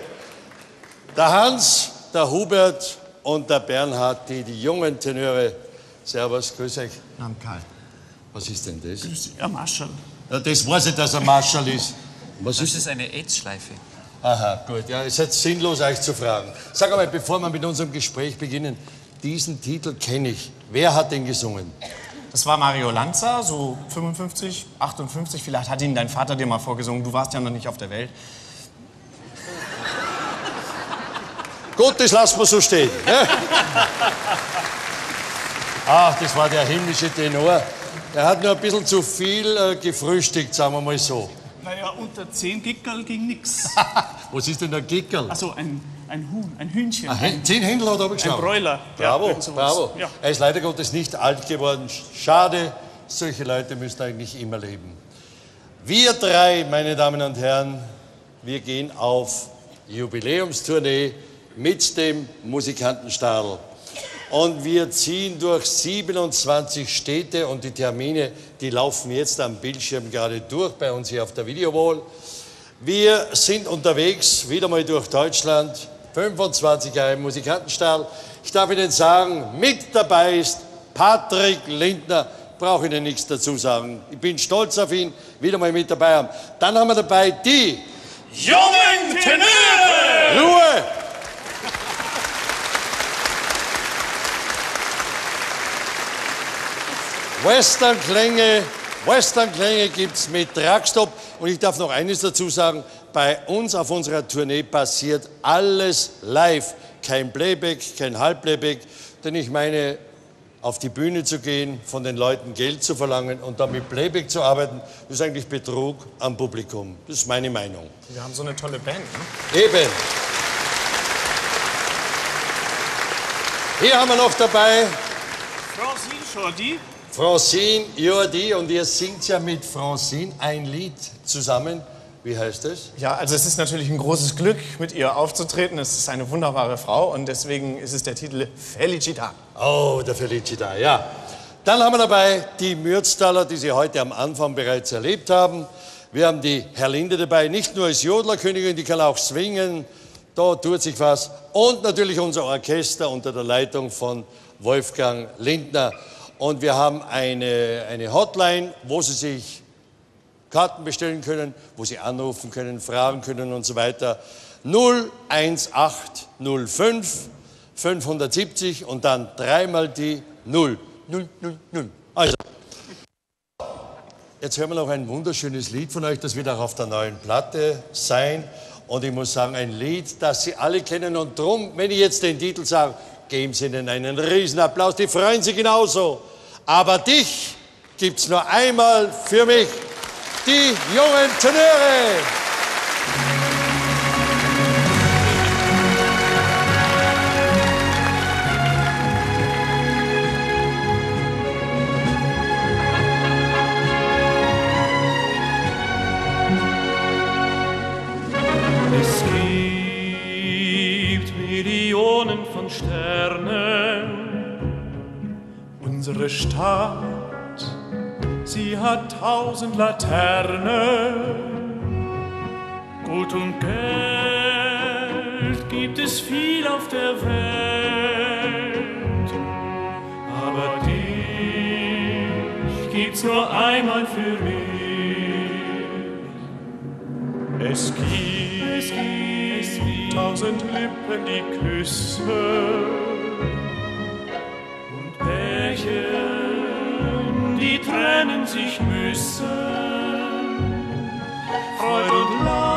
Der Hans, der Hubert und der Bernhard, die, die jungen Tenöre. Servus, grüß euch. Namen Karl. Was ist denn das? Ja, Marschall. Ja, das weiß ich, dass er Marschall ist. Was das ist ist eine AIDS-Schleife. Aha, gut. Ja, es ist jetzt sinnlos, euch zu fragen. Sag einmal, bevor wir mit unserem Gespräch beginnen, diesen Titel kenne ich. Wer hat den gesungen? Das war Mario Lanza, so 55, 58. Vielleicht hat ihn dein Vater dir mal vorgesungen. Du warst ja noch nicht auf der Welt. Gut, das lassen wir so stehen. Ne? Ach, das war der himmlische Tenor. Er hat nur ein bisschen zu viel äh, gefrühstückt, sagen wir mal so. Naja, unter 10 Gickerl ging nix. *laughs* Was ist denn der Gickerl? Also ein, ein Huhn, ein Hühnchen. Ein Zehn Händler hat er aber Ein geschlagen. Broiler. Bravo, Ja, bravo. Ja. Er ist leider Gottes nicht alt geworden. Schade, solche Leute müssen eigentlich immer leben. Wir drei, meine Damen und Herren, wir gehen auf Jubiläumstournee mit dem Musikantenstadel. Und wir ziehen durch 27 Städte und die Termine, die laufen jetzt am Bildschirm gerade durch bei uns hier auf der Videowall. Wir sind unterwegs, wieder mal durch Deutschland, 25 Jahre im Musikantenstall. Ich darf Ihnen sagen, mit dabei ist Patrick Lindner. Brauche Ihnen nichts dazu sagen. Ich bin stolz auf ihn, wieder mal mit dabei haben. Dann haben wir dabei die Jungen Tenöre! Ruhe! Western-Klänge, Western-Klänge gibt es mit Truckstop. Und ich darf noch eines dazu sagen, bei uns auf unserer Tournee passiert alles live. Kein Playback, kein Halbplayback. Denn ich meine, auf die Bühne zu gehen, von den Leuten Geld zu verlangen und dann mit Playback zu arbeiten, ist eigentlich Betrug am Publikum. Das ist meine Meinung. Wir haben so eine tolle Band. Ne? Eben. Hier haben wir noch dabei Francine Jordi. Francine Jordi und ihr singt ja mit Francine ein Lied zusammen. Wie heißt es? Ja, also es ist natürlich ein großes Glück, mit ihr aufzutreten. Es ist eine wunderbare Frau und deswegen ist es der Titel Felicita. Oh, der Felicita, ja. Dann haben wir dabei die Mürztaler, die Sie heute am Anfang bereits erlebt haben. Wir haben die Herlinde dabei, nicht nur als Jodlerkönigin, die kann auch swingen. Da tut sich was. Und natürlich unser Orchester unter der Leitung von Wolfgang Lindner. Und wir haben eine, eine Hotline, wo Sie sich Karten bestellen können, wo Sie anrufen können, fragen können und so weiter. 01805 570 und dann dreimal die 0. 0, 0, 0. Also, jetzt hören wir noch ein wunderschönes Lied von euch, das wird auch auf der neuen Platte sein. Und ich muss sagen, ein Lied, das Sie alle kennen. Und drum, wenn ich jetzt den Titel sage, geben Sie ihnen einen Riesenapplaus, die freuen sich genauso. Aber dich gibt's nur einmal für mich, die jungen Tenöre. Es gibt Millionen von Sternen. Unsere Stadt, sie hat tausend Laternen. Gut und Geld gibt es viel auf der Welt. Aber dich gibt's nur einmal für mich. Es gibt, es gibt tausend Lippen, die küssen. Und die trennen sich müssen. Freude und Leid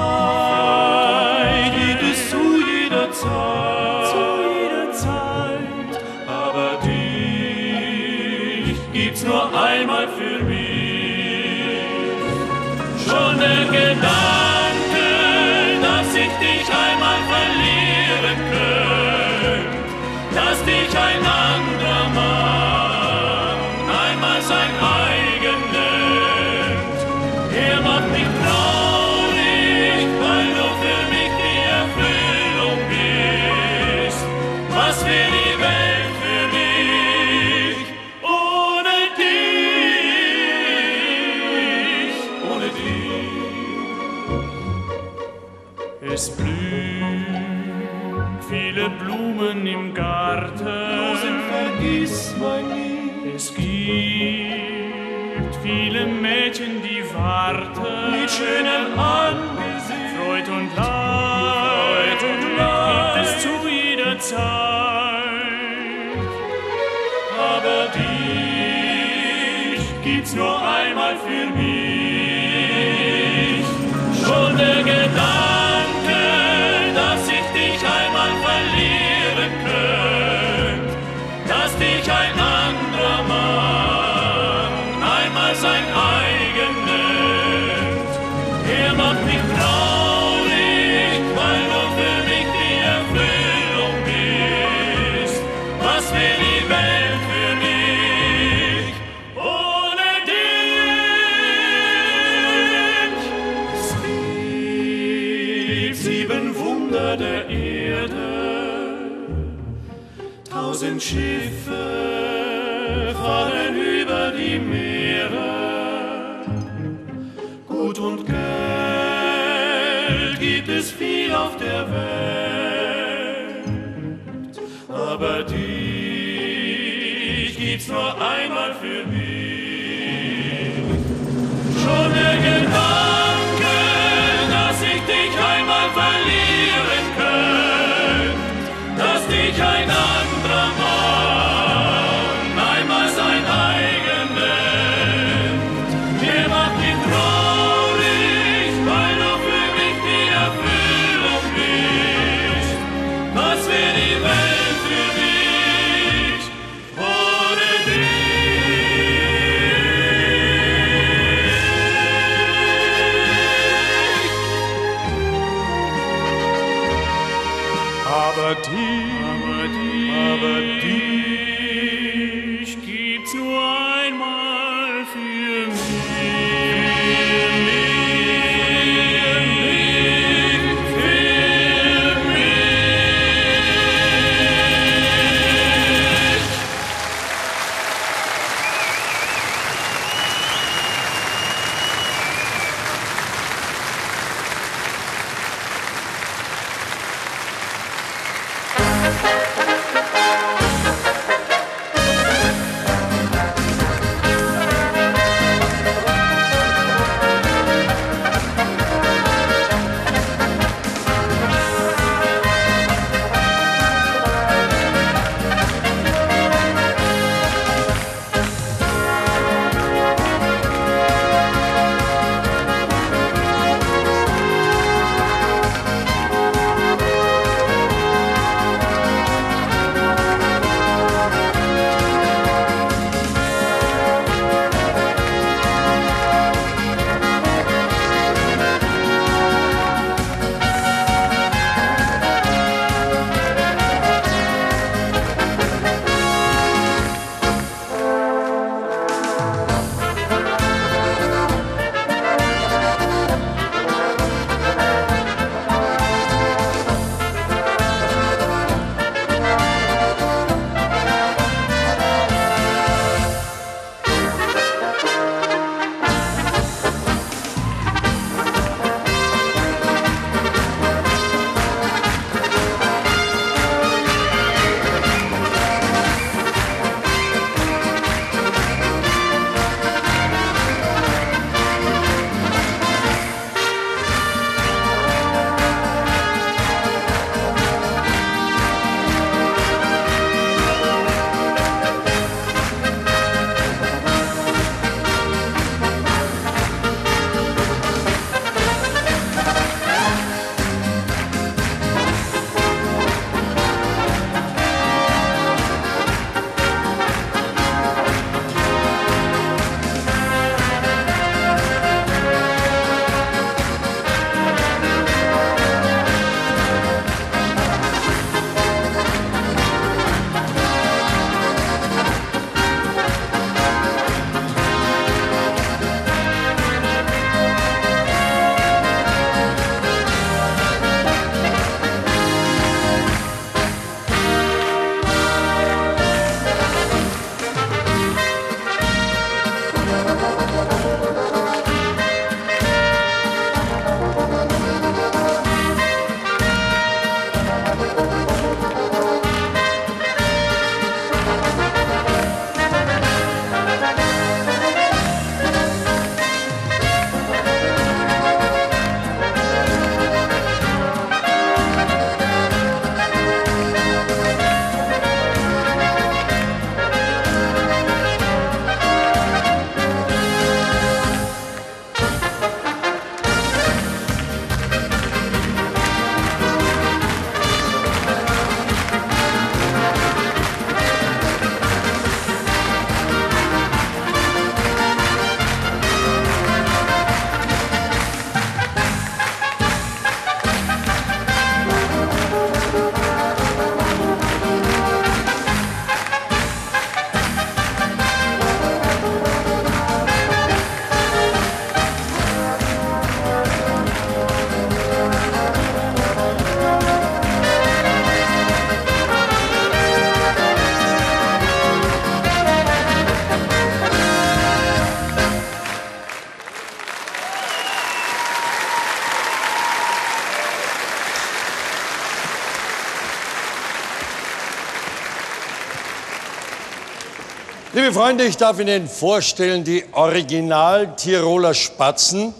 Freunde, ich darf Ihnen vorstellen, die Original-Tiroler Spatzen.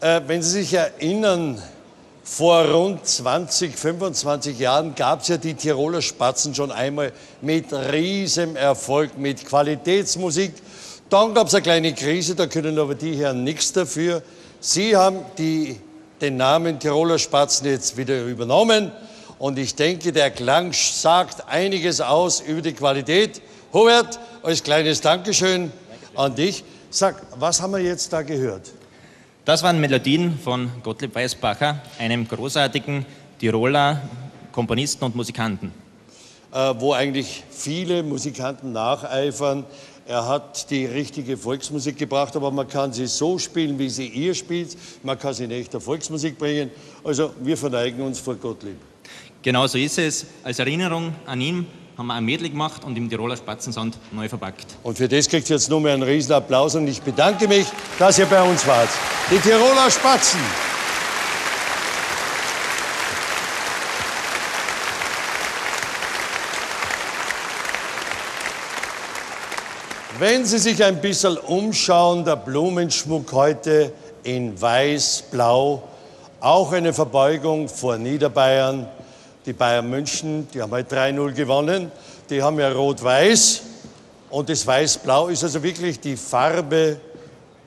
Äh, wenn Sie sich erinnern, vor rund 20, 25 Jahren gab es ja die Tiroler Spatzen schon einmal mit riesem Erfolg, mit Qualitätsmusik. Dann gab es eine kleine Krise, da können aber die Herren nichts dafür. Sie haben die, den Namen Tiroler Spatzen jetzt wieder übernommen und ich denke, der Klang sagt einiges aus über die Qualität. Hubert, als kleines Dankeschön an dich. Sag, was haben wir jetzt da gehört? Das waren Melodien von Gottlieb Weisbacher, einem großartigen Tiroler Komponisten und Musikanten. äh, wo eigentlich viele Musikanten nacheifern. Er hat die richtige Volksmusik gebracht, aber man kann sie so spielen, wie sie ihr spielt. Man kann sie in echter Volksmusik bringen. Also wir verneigen uns vor Gottlieb. Genau so ist es. Als Erinnerung an ihn haben wir ein Medley gemacht und im Tiroler Spatzensand neu verpackt. Und für das kriegt ihr jetzt nur mehr einen riesen Applaus und ich bedanke mich, dass ihr bei uns wart. Die Tiroler Spatzen. Wenn Sie sich ein bisschen umschauen, der Blumenschmuck heute in weiß-blau, auch eine Verbeugung vor Niederbayern. Die Bayern München, die haben heute 3-0 gewonnen. Die haben ja rot-weiß und das weiß-blau ist also wirklich die Farbe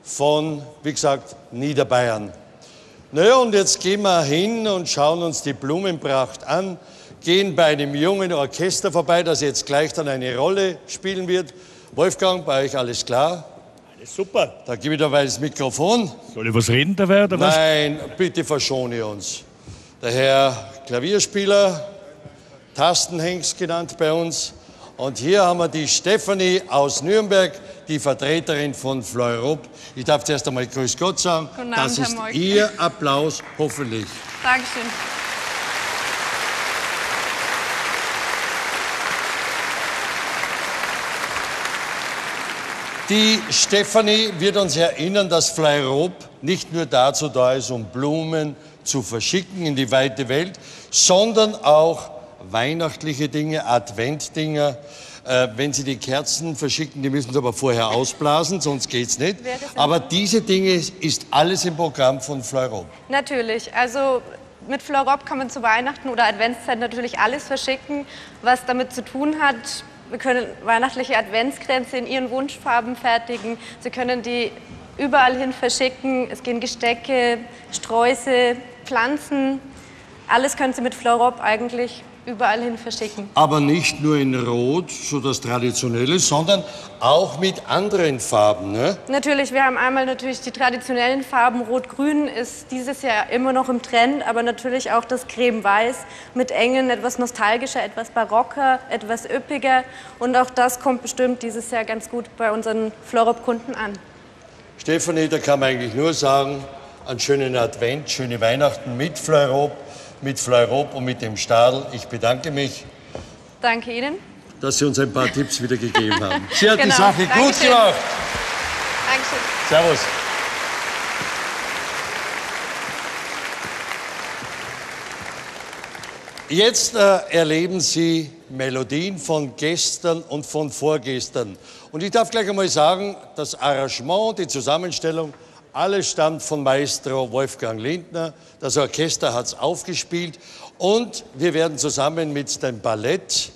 von, wie gesagt, Niederbayern. Naja, und jetzt gehen wir hin und schauen uns die Blumenpracht an, gehen bei einem jungen Orchester vorbei, das jetzt gleich dann eine Rolle spielen wird. Wolfgang, bei euch alles klar? Alles super. Da gebe ich dabei das Mikrofon. Soll ich was reden dabei oder was? Nein, bitte verschone uns. Der Herr Klavierspieler, Tastenhengst genannt bei uns. Und hier haben wir die Stefanie aus Nürnberg, die Vertreterin von Fleurop. Ich darf zuerst einmal Grüß Gott sagen. Guten Abend, das Herr ist Molk. Ihr Applaus, hoffentlich. Dankeschön. Die Stefanie wird uns erinnern, dass Fleurop nicht nur dazu da ist, um Blumen zu verschicken in die weite Welt, sondern auch weihnachtliche Dinge, Adventdinger. Äh, wenn Sie die Kerzen verschicken, die müssen Sie aber vorher ausblasen, sonst geht's nicht. Aber diese Dinge ist alles im Programm von Fleurop. Natürlich. Also mit Florop kann man zu Weihnachten oder Adventszeit natürlich alles verschicken, was damit zu tun hat. Wir können weihnachtliche Adventskränze in Ihren Wunschfarben fertigen. Sie können die überall hin verschicken. Es gehen Gestecke, Sträuße, Pflanzen. Alles können Sie mit Florop eigentlich überall hin verschicken. Aber nicht nur in Rot, so das Traditionelle, sondern auch mit anderen Farben. Ne? Natürlich, wir haben einmal natürlich die traditionellen Farben. Rot-Grün ist dieses Jahr immer noch im Trend, aber natürlich auch das Creme-Weiß mit engen, etwas nostalgischer, etwas barocker, etwas üppiger. Und auch das kommt bestimmt dieses Jahr ganz gut bei unseren Florop-Kunden an. Stefanie, da kann man eigentlich nur sagen, einen schönen Advent, schöne Weihnachten mit Fleurop, mit Fleurop und mit dem Stadel. Ich bedanke mich, Danke Ihnen. dass Sie uns ein paar Tipps wieder gegeben haben. *laughs* Sie hat die Genau, Sache gut Dankeschön. gemacht. Dankeschön. Servus. Jetzt äh, erleben Sie Melodien von gestern und von vorgestern. Und ich darf gleich einmal sagen, das Arrangement, die Zusammenstellung, alles stammt von Maestro Wolfgang Lindner. Das Orchester hat es aufgespielt und wir werden zusammen mit dem Ballett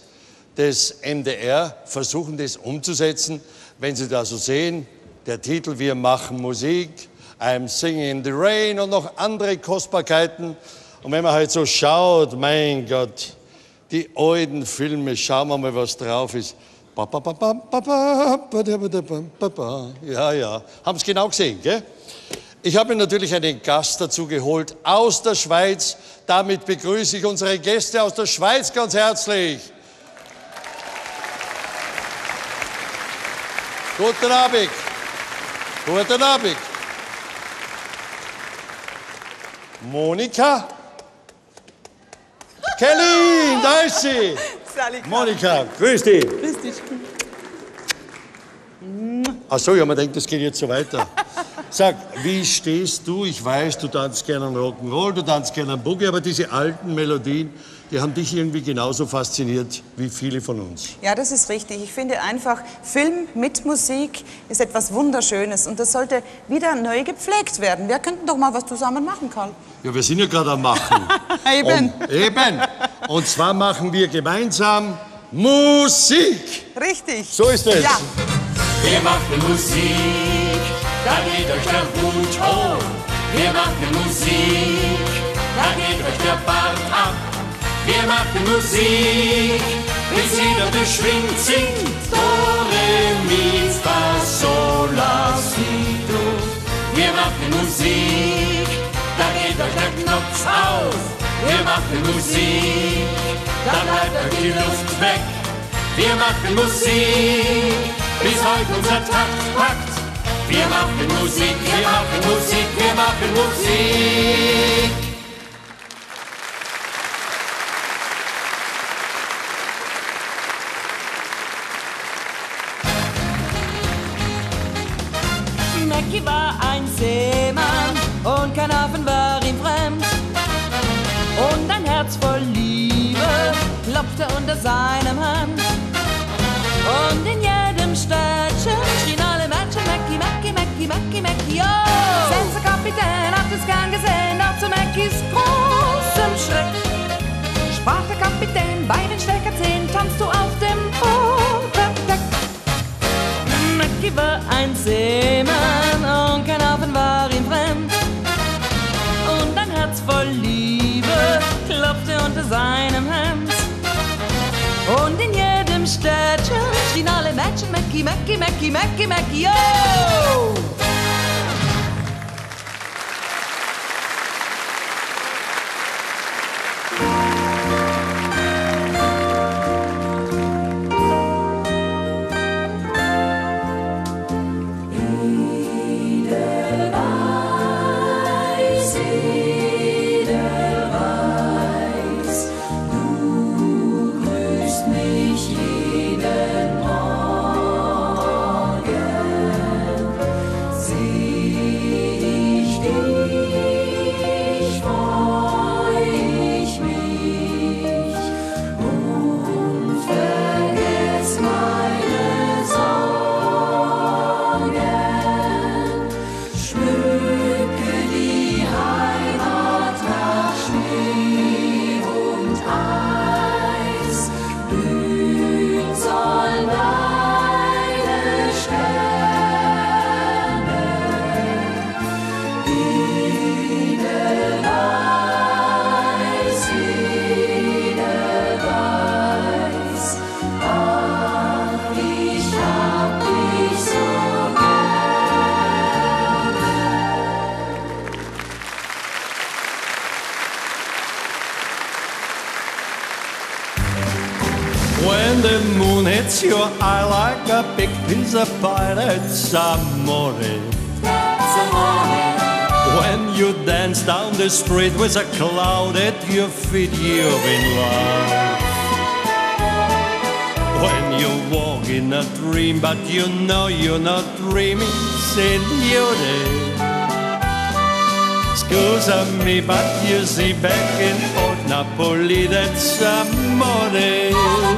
des MDR versuchen, das umzusetzen. Wenn Sie da so sehen, der Titel Wir machen Musik, I'm Singing in the Rain und noch andere Kostbarkeiten. Und wenn man halt so schaut, mein Gott, die alten Filme, schauen wir mal, was drauf ist. Ja, ja. Haben es genau gesehen, gell? Ich habe mir natürlich einen Gast dazu geholt aus der Schweiz. Damit begrüße ich unsere Gäste aus der Schweiz ganz herzlich. Guten Abend. Guten Abend. Monika. Kelly, da ist sie. Monika, grüß dich. Grüß dich. Ach so, ja, man denkt, das geht jetzt so weiter. Sag, wie stehst du? Ich weiß, du tanzt gerne Rock'n'Roll, du tanzt gerne Boogie, aber diese alten Melodien, die haben dich irgendwie genauso fasziniert wie viele von uns. Ja, das ist richtig. Ich finde einfach, Film mit Musik ist etwas Wunderschönes und das sollte wieder neu gepflegt werden. Wir könnten doch mal was zusammen machen, Karl. Ja, wir sind ja gerade am Machen. *laughs* Eben. Und, eben. Und zwar machen wir gemeinsam Musik. Richtig. So ist es. Ja. Wir machen Musik, da geht euch der Hut hoch. Wir machen Musik, da geht euch der Bart ab. Wir machen Musik, bis jeder beschwingt singt. Do, re, mi, fa, sol, la, si, do. Wir machen Musik, da geht euch der Knopf auf. Wir machen Musik, da bleibt euch die Luft weg. Wir machen Musik, bis heute unser Takt packt. Wir machen Musik, wir machen Musik, wir machen Musik. Mackie war ein Seemann und kein Hafen war ihm fremd. Und ein Herz voll Liebe klopfte unter seinem Hand. Und in jedem Städtchen schrien alle Mädchen Mackie, Mackie, Mackie, Mackie, Mackie, oh! Der Kapitän hat es gern gesehen, auch zu Mackies großem Schreck. Sprach der Kapitän, bei den Steckerzehen tanzt du auf dem Oberdeck. Mackie war ein Seemann jedem Städtchen schrien alle Mädchen Mackie, Mackie, Mackie, Mackie, Mackie, oh! Like a big of pie, that's amore. When you dance down the street with a cloud at your feet, you're in love. When you walk in a dream, but you know you're not dreaming, signore. Scusami, but you see back in old Napoli, that's amore.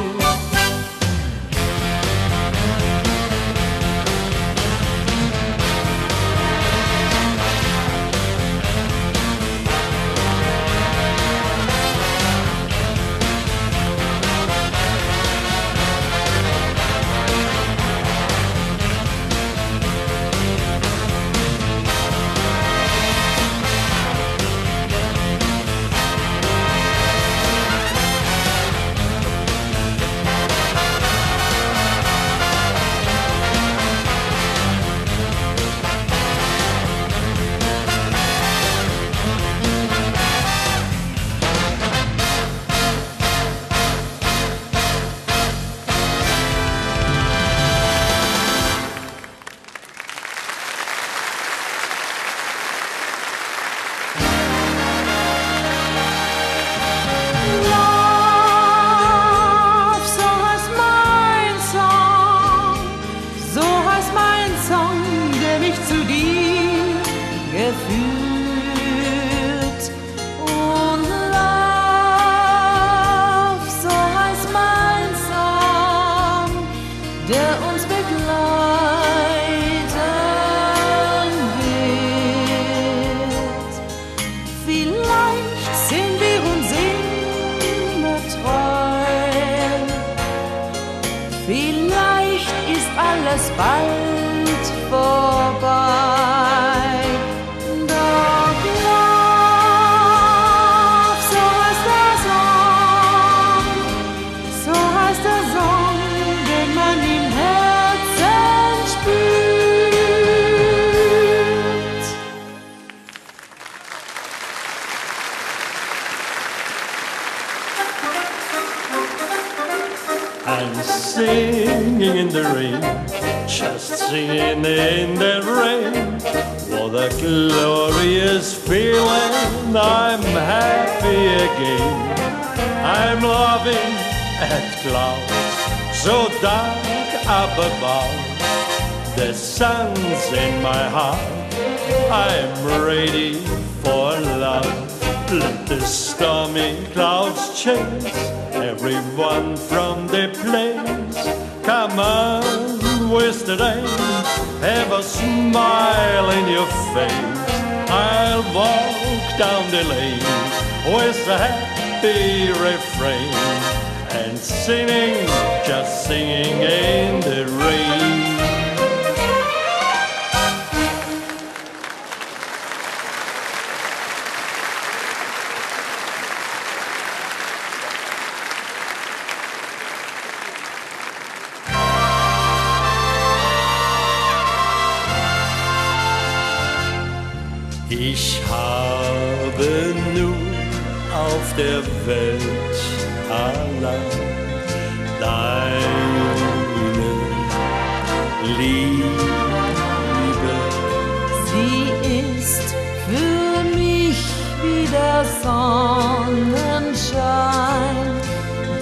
Der Sonnenschein.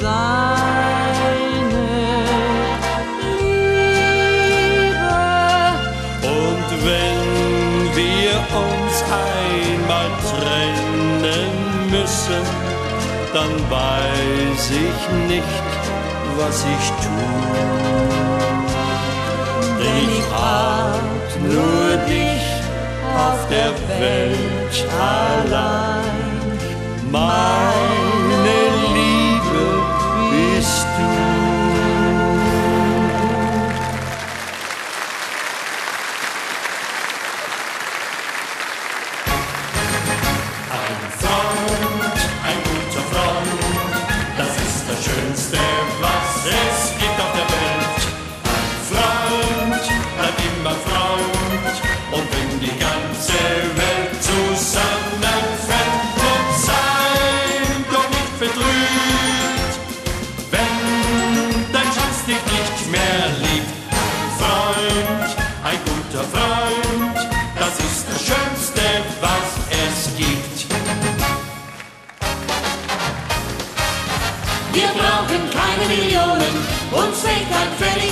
Deine Liebe. Und wenn wir uns einmal trennen müssen, dann weiß ich nicht, was ich tue. Denn ich hab nur dich auf der Welt allein. Meine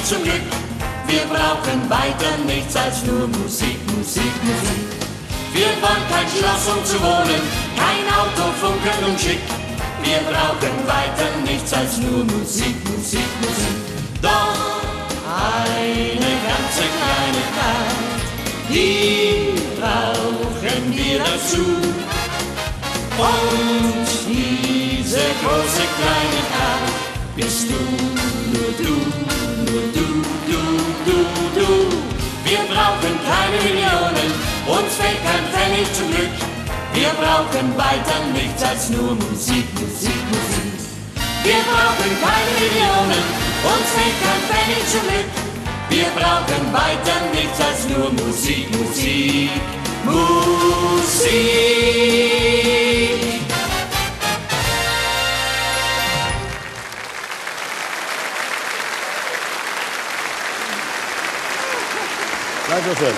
zum Glück. Wir brauchen weiter nichts als nur Musik, Musik, Musik. Wir wollen kein Schloss, um zu wohnen, kein Auto, funkeln und schick. Wir brauchen weiter nichts als nur Musik, Musik, Musik. Doch eine ganze Kleinigkeit, die brauchen wir dazu. Und diese große Kleinigkeit bist du, nur du, nur du, du, du, du. Wir brauchen keine Millionen, uns fehlt kein Pfennig zum Glück. Wir brauchen weiter nichts als nur Musik, Musik, Musik. Wir brauchen keine Millionen, uns fehlt kein Pfennig zum Glück. Wir brauchen weiter nichts als nur Musik, Musik, Musik. Dankeschön.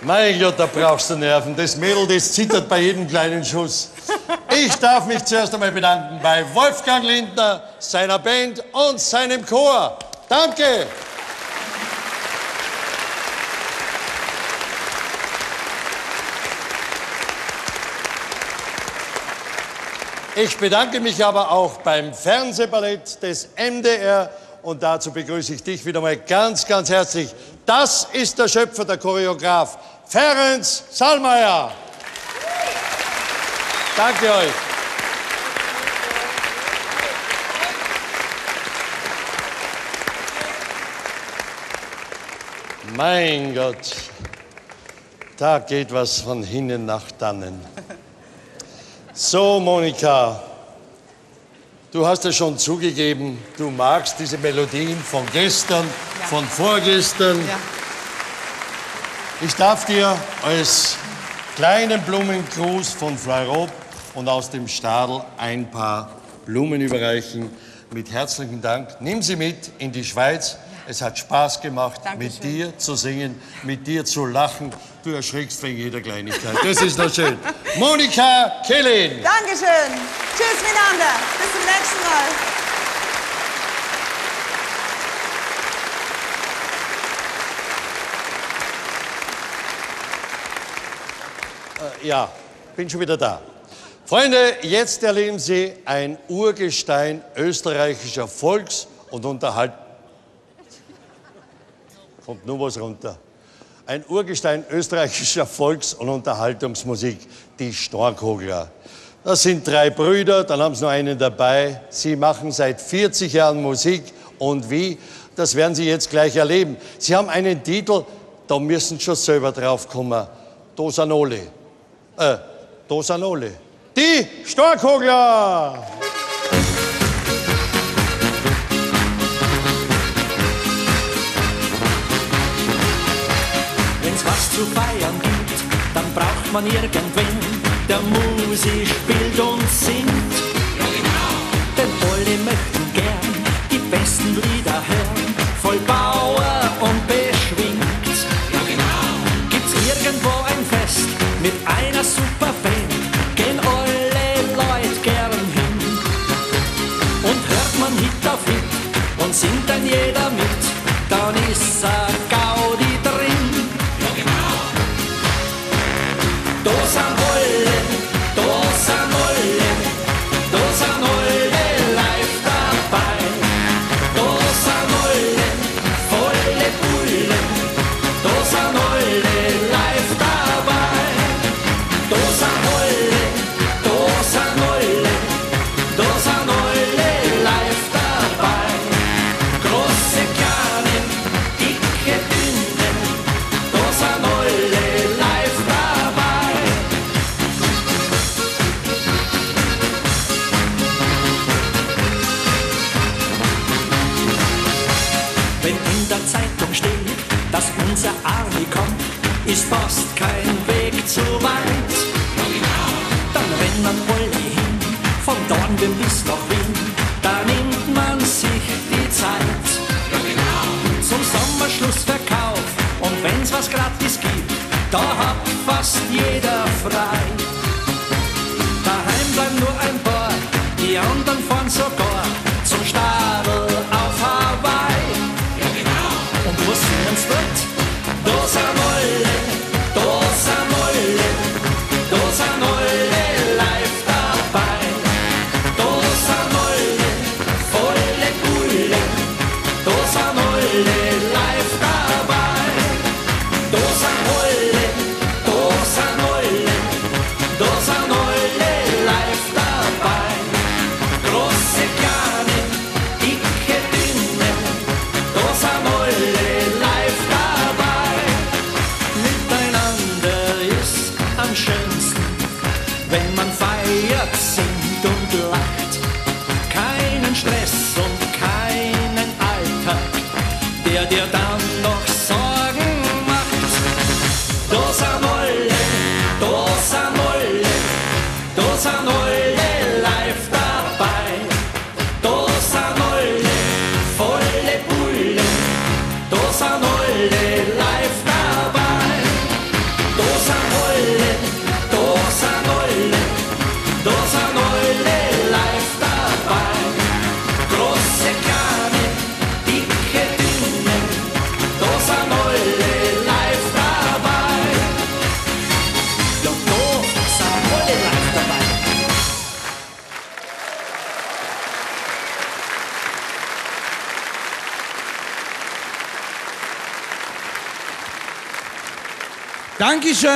Mein Gott, da brauchst du Nerven. Das Mädel, das zittert bei jedem kleinen Schuss. Ich darf mich zuerst einmal bedanken bei Wolfgang Lindner, seiner Band und seinem Chor. Danke! Ich bedanke mich aber auch beim Fernsehballett des MDR und dazu begrüße ich dich wieder mal ganz, ganz herzlich. Das ist der Schöpfer, der Choreograf, Ferenc Salmayer. Danke euch. Mein Gott, da geht was von hinten nach dannen. So, Monika, du hast es schon zugegeben, du magst diese Melodien von gestern, von vorgestern. Ich darf dir als kleinen Blumengruß von Fleurop und aus dem Stadel ein paar Blumen überreichen. Mit herzlichen Dank. Nimm sie mit in die Schweiz. Es hat Spaß gemacht, mit dir zu singen, mit dir zu lachen. Du erschrickst wegen jeder Kleinigkeit. Das ist doch schön. *laughs* Monika Kellin. Dankeschön. Tschüss miteinander. Bis zum nächsten Mal. Äh, Ja, bin schon wieder da. Freunde, jetzt erleben Sie ein Urgestein österreichischer Volks- und Unterhalt. Kommt nur was runter. Ein Urgestein österreichischer Volks- und Unterhaltungsmusik, die Storkogler. Das sind drei Brüder, dann haben sie noch einen dabei. Sie machen seit 40 Jahren Musik und wie, das werden Sie jetzt gleich erleben. Sie haben einen Titel, da müssen Sie schon selber draufkommen. Dosanole. Äh, Dosanole. Die Storkogler! Zu feiern gibt, dann braucht man irgendwen, der Musik spielt und singt. Denn alle möchten gern die besten Lieder hören, voll Bauer Dornbirn bis nach Wien, da nimmt man sich die Zeit. Zum Sommerschlussverkauf und wenn's was gratis gibt, da hat fast jeder frei. Daheim bleiben nur ein paar, die anderen fahren sogar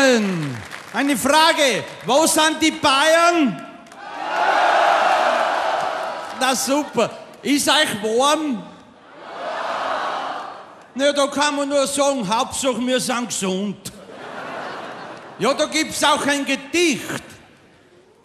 Dankeschön. Eine Frage. Wo sind die Bayern? Na super. Ist euch warm? Na, da kann man nur sagen, Hauptsache wir sind gesund. Ja, da gibt's auch ein Gedicht.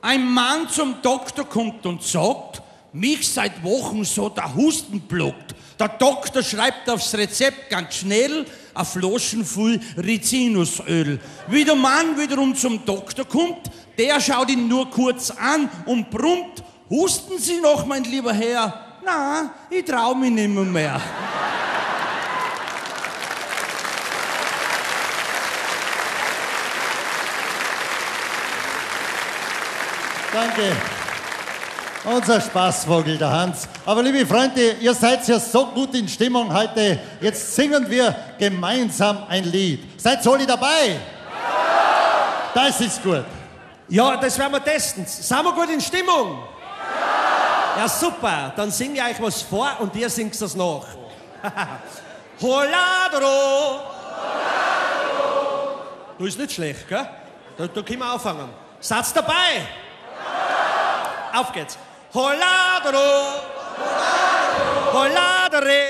Ein Mann zum Doktor kommt und sagt, mich seit Wochen so der Husten blockt. Der Doktor schreibt aufs Rezept ganz schnell eine Flaschen voll Rizinusöl. Wie der Mann wiederum zum Doktor kommt, der schaut ihn nur kurz an und brummt, husten Sie noch, mein lieber Herr? Na, ich trau mich nimmer mehr. Danke. Unser Spaßvogel, der Hans. Aber liebe Freunde, ihr seid ja so gut in Stimmung heute. Jetzt singen wir gemeinsam ein Lied. Seid alle dabei? Das ist gut. Ja, das werden wir testen. Sind wir gut in Stimmung? Ja! Ja, super. Dann singe ich euch was vor und ihr singt das nach. Holadro! Du ist nicht schlecht, gell? Da, da können wir anfangen. Seid dabei? Auf geht's. Holadro! Holadre!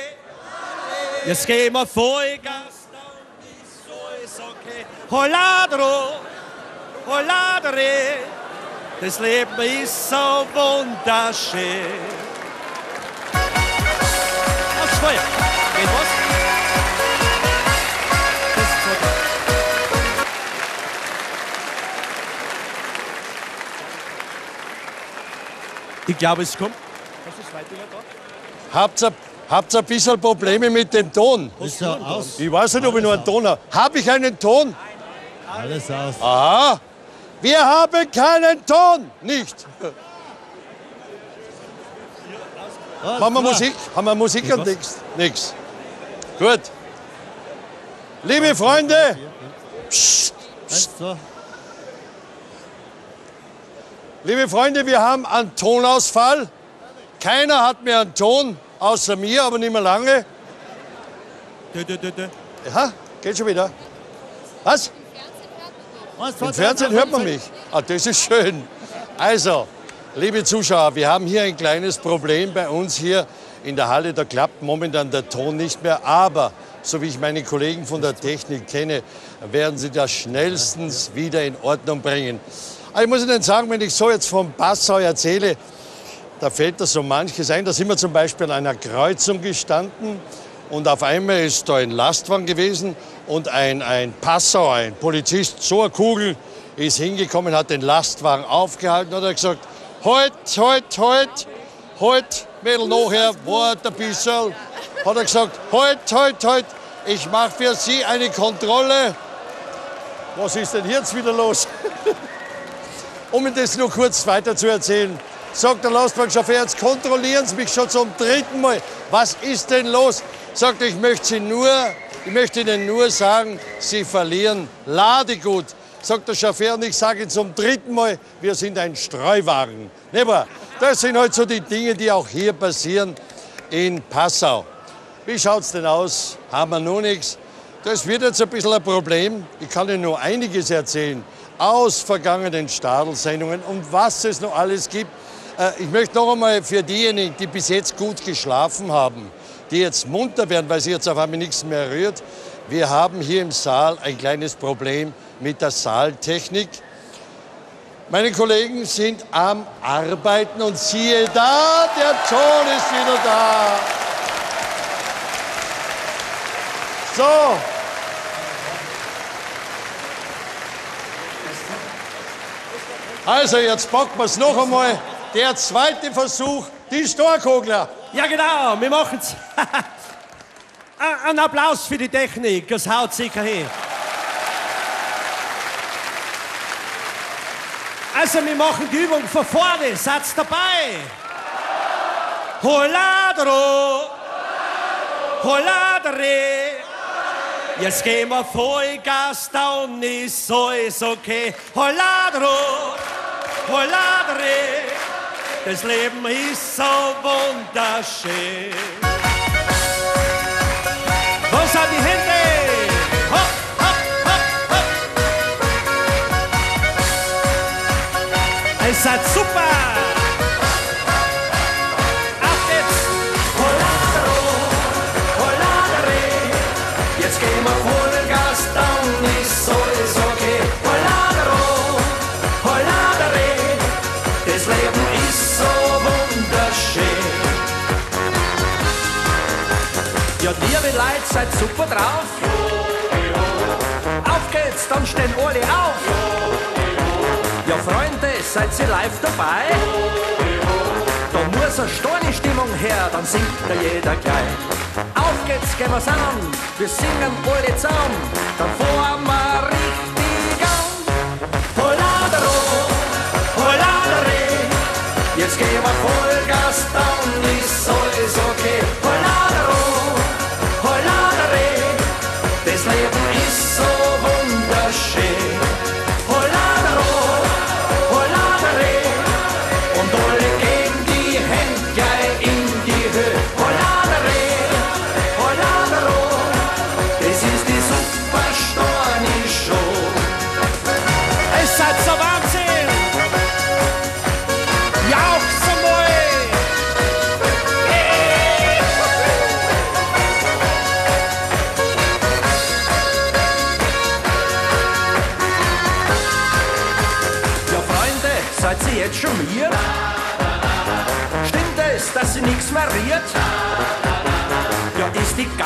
Jetzt gehen wir Vollgas, dann ist alles okay. Holadro! Holadre! Das Leben ist so wunderschön. Aufs Feuer! Ich glaube, es kommt. Was ist weiter da? Habt ihr, habt ihr ein bisschen Probleme mit dem Ton? Ist ja aus. Ich weiß nicht, ob ich noch einen Ton habe. Habe ich einen Ton? Alles aus. Aha. Wir haben keinen Ton. Nicht. Haben wir Musik? Haben wir Musik und nichts? Nix. Gut. Liebe Freunde, psst, zwei. Liebe Freunde, wir haben einen Tonausfall. Keiner hat mehr einen Ton, außer mir, aber nicht mehr lange. Ja, geht schon wieder. Was? Im Fernsehen hört man mich. Ah, das ist schön. Also, liebe Zuschauer, wir haben hier ein kleines Problem bei uns hier in der Halle. Da klappt momentan der Ton nicht mehr. Aber, so wie ich meine Kollegen von der Technik kenne, werden sie das schnellstens wieder in Ordnung bringen. Ich muss Ihnen sagen, wenn ich so jetzt vom Passau erzähle, da fällt da so manches ein. Da sind wir zum Beispiel an einer Kreuzung gestanden und auf einmal ist da ein Lastwagen gewesen und ein, ein Passauer, ein Polizist, so eine Kugel, ist hingekommen, hat den Lastwagen aufgehalten und hat gesagt, halt, halt, halt, halt, Mädel, nachher, wart ein bisschen. Hat er gesagt, halt, halt, halt, ich mache für Sie eine Kontrolle. Was ist denn jetzt wieder los? *laughs* Um Ihnen das nur kurz weiter zu erzählen, sagt der Lastwagenchauffeur, jetzt kontrollieren Sie mich schon zum dritten Mal. Was ist denn los? Sagt er, ich möchte Sie nur, ich möchte Ihnen nur sagen, Sie verlieren Ladegut. Sagt der Chauffeur und ich sage Ihnen zum dritten Mal, wir sind ein Streuwagen. Wahr? Das sind halt so die Dinge, die auch hier passieren in Passau. Wie schaut's denn aus? Haben wir noch nichts? Das wird jetzt ein bisschen ein Problem. Ich kann Ihnen nur einiges erzählen aus vergangenen Stadelsendungen und was es noch alles gibt. Äh, Ich möchte noch einmal für diejenigen, die bis jetzt gut geschlafen haben, die jetzt munter werden, weil sie jetzt auf einmal nichts mehr rührt. Wir haben hier im Saal ein kleines Problem mit der Saaltechnik. Meine Kollegen sind am Arbeiten und siehe da, der Ton ist wieder da. So. Also, jetzt packen wir es noch einmal. Der zweite Versuch, die Storkogler. Ja, genau, wir machen's. *laughs* Ein- Ein Applaus für die Technik, das haut sicher hin. Also, wir machen die Übung von vorne. Seid dabei? Holadro! Holadre! Jetzt gehen wir Vollgas, dann ist alles okay. Holadro! Holadre! Das Leben ist so wunderschön. Wo sind die Hände? Hopp, hopp, hopp, hopp. Ihr seid super. seid super drauf. Auf geht's, dann stehen alle auf. Ja, Freunde, seid ihr live dabei? Da muss eine steine Stimmung her, dann singt da jeder gleich. Auf geht's, gehen wir's an, wir singen alle zusammen, dann fahren wir richtig an. Holladero, Holladere, jetzt gehen wir Vollgas da.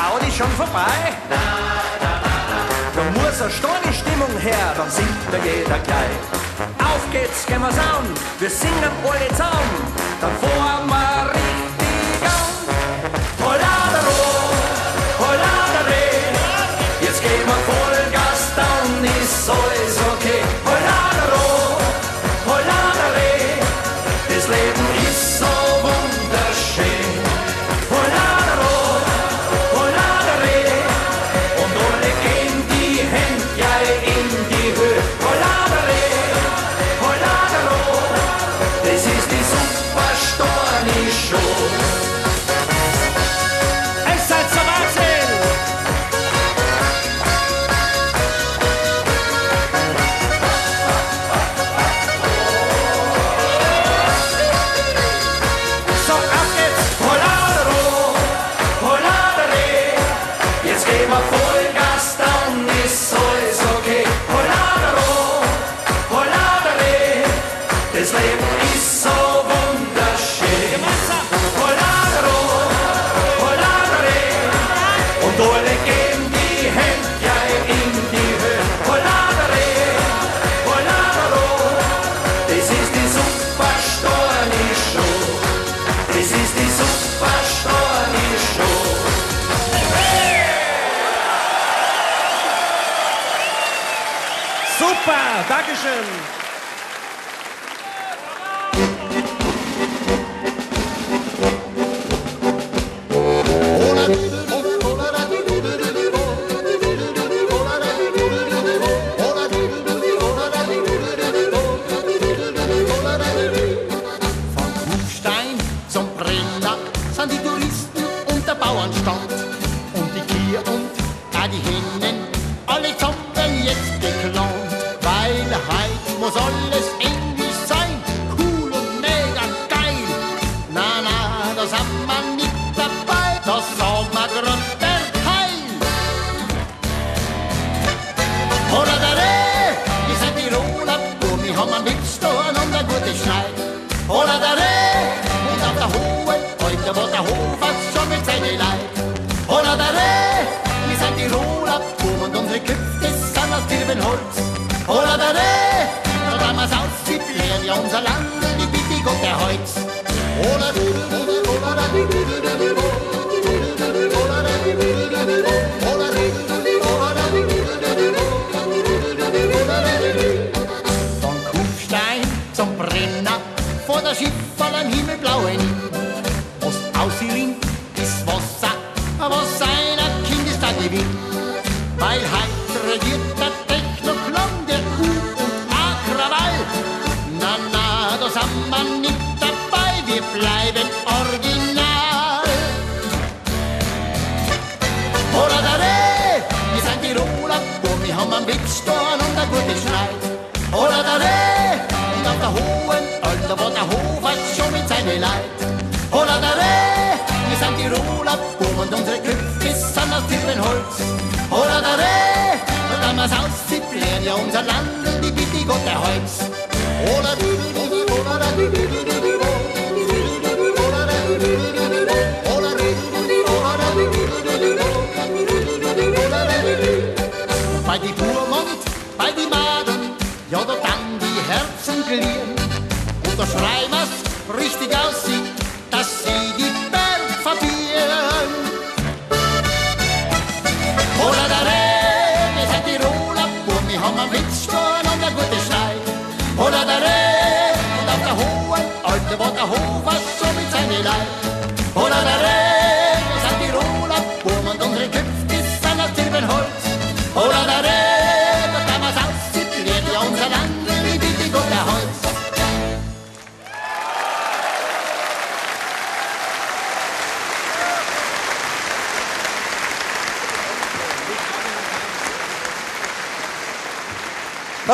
Audi schon vorbei? Da muss eine steine Stimmung her, dann singt da jeder gleich. Auf geht's, gehen wir saun, wir singen alle zusammen, dann vor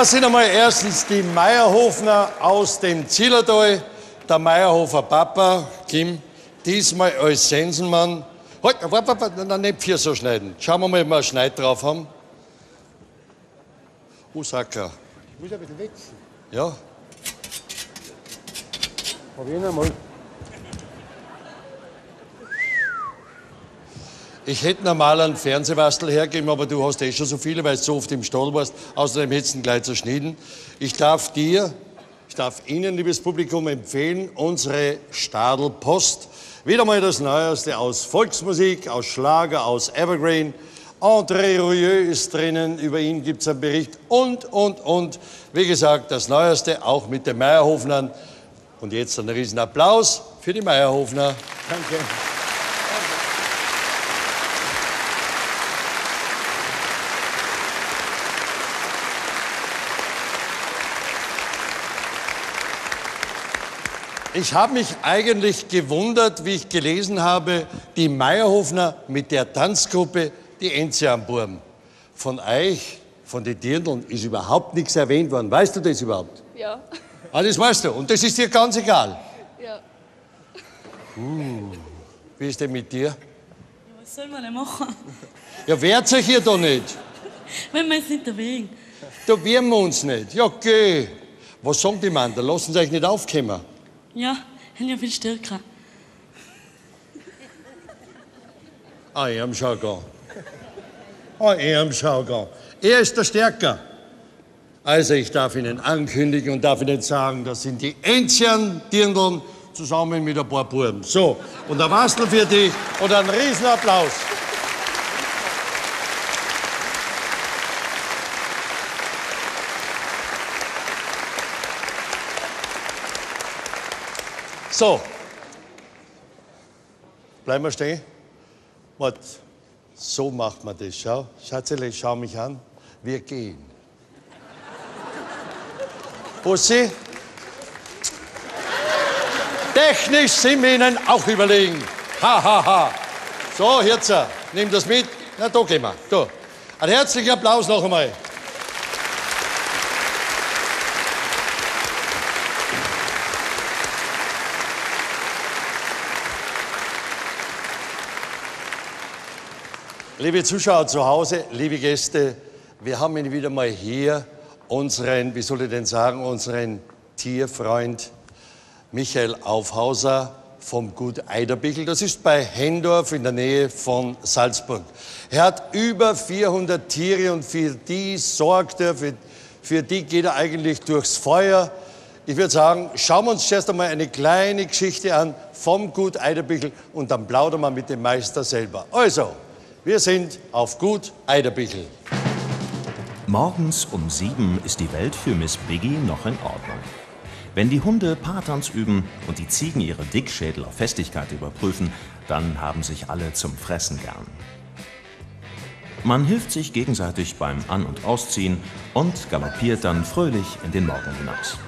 Das sind einmal erstens die Meierhofner aus dem Zillertal. Der Meierhofer Papa, Kim, diesmal als Sensenmann. Halt, warte, warte, warte, nein, nicht vier so schneiden. Schauen wir mal, ob wir einen Schneid drauf haben. Usaka. Ich muss ein bisschen wechseln. Ja, Probieren wir mal. Ich hätte normal einen Fernsehwastel hergeben, aber du hast eh schon so viele, weil du so oft im Stall warst. Außerdem hättest du ihn gleich zerschnitten. Ich darf dir, ich darf Ihnen, liebes Publikum, empfehlen, unsere Stadelpost. Wieder mal das Neueste aus Volksmusik, aus Schlager, aus Evergreen. André Rieu ist drinnen, über ihn gibt es einen Bericht und, und, und. Wie gesagt, das Neueste auch mit den Meierhofnern. Und jetzt ein riesen Applaus für die Meierhofner. Danke. Ich habe mich eigentlich gewundert, wie ich gelesen habe, die Meierhofner mit der Tanzgruppe, die Enzianburm. Von euch, von den Dirndln, ist überhaupt nichts erwähnt worden. Weißt du das überhaupt? Ja. Ah, das weißt du. Und das ist dir ganz egal. Ja. Uh, wie ist denn mit dir? Was soll man denn machen? Ja, wehrt euch hier doch nicht. Wenn wir es nicht erwägen. Da wehren wir uns nicht. Ja, geh. Was sagen die Mann? Da lassen sie euch nicht aufkommen. Ja, haben ja viel stärker. Ah, er am Jargon. Ah, er am Jargon. Er ist der Stärker. Also, ich darf Ihnen ankündigen und darf Ihnen sagen, das sind die Enzian-Dirndln zusammen mit ein paar Buben. So, und ein Wastel für dich und einen Riesenapplaus. So. Bleiben wir stehen. Wart. So macht man das. Schau, Schatzele, schau mich an. Wir gehen. Bussi. Technisch sind wir Ihnen auch überlegen. Ha, ha, ha. So, Hirzer, nimm das mit. Na, da gehen wir. Da. Ein herzlichen Applaus noch einmal. Liebe Zuschauer zu Hause, liebe Gäste, wir haben ihn wieder mal hier, unseren, wie soll ich denn sagen, unseren Tierfreund Michael Aufhauser vom Gut Eiderbichl. Das ist bei Hendorf in der Nähe von Salzburg. Er hat über 400 Tiere und für die sorgt er, für, für die geht er eigentlich durchs Feuer. Ich würde sagen, schauen wir uns zuerst einmal eine kleine Geschichte an vom Gut Eiderbichl und dann plaudern wir mit dem Meister selber. Also, wir sind auf Gut Eiderbichl. Morgens um sieben ist die Welt für Miss Biggie noch in Ordnung. Wenn die Hunde Paartanz üben und die Ziegen ihre Dickschädel auf Festigkeit überprüfen, dann haben sich alle zum Fressen gern. Man hilft sich gegenseitig beim An- und Ausziehen und galoppiert dann fröhlich in den Morgen hinaus.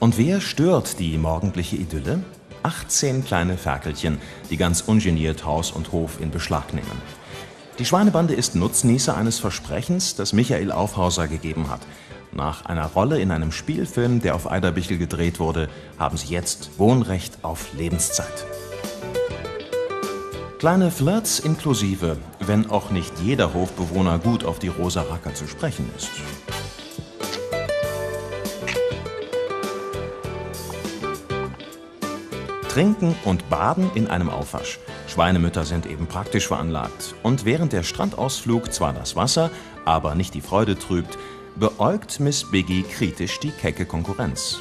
Und wer stört die morgendliche Idylle? 18 kleine Ferkelchen, die ganz ungeniert Haus und Hof in Beschlag nehmen. Die Schweinebande ist Nutznießer eines Versprechens, das Michael Aufhauser gegeben hat. Nach einer Rolle in einem Spielfilm, der auf Eiderbichl gedreht wurde, haben sie jetzt Wohnrecht auf Lebenszeit. Kleine Flirts inklusive, wenn auch nicht jeder Hofbewohner gut auf die Rosa Racker zu sprechen ist. Trinken und Baden in einem Aufwasch. Schweinemütter sind eben praktisch veranlagt. Und während der Strandausflug zwar das Wasser, aber nicht die Freude trübt, beäugt Miss Biggie kritisch die kecke Konkurrenz.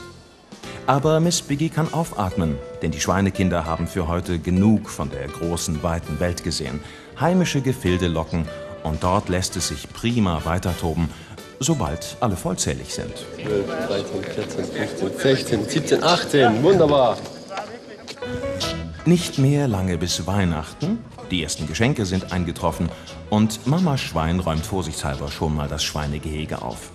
Aber Miss Biggie kann aufatmen, denn die Schweinekinder haben für heute genug von der großen, weiten Welt gesehen. Heimische Gefilde locken und dort lässt es sich prima weitertoben, sobald alle vollzählig sind. 12, 13, 14, 15, 16, 17, 18. Wunderbar. Nicht mehr lange bis Weihnachten. Die ersten Geschenke sind eingetroffen und Mama Schwein räumt vorsichtshalber schon mal das Schweinegehege auf.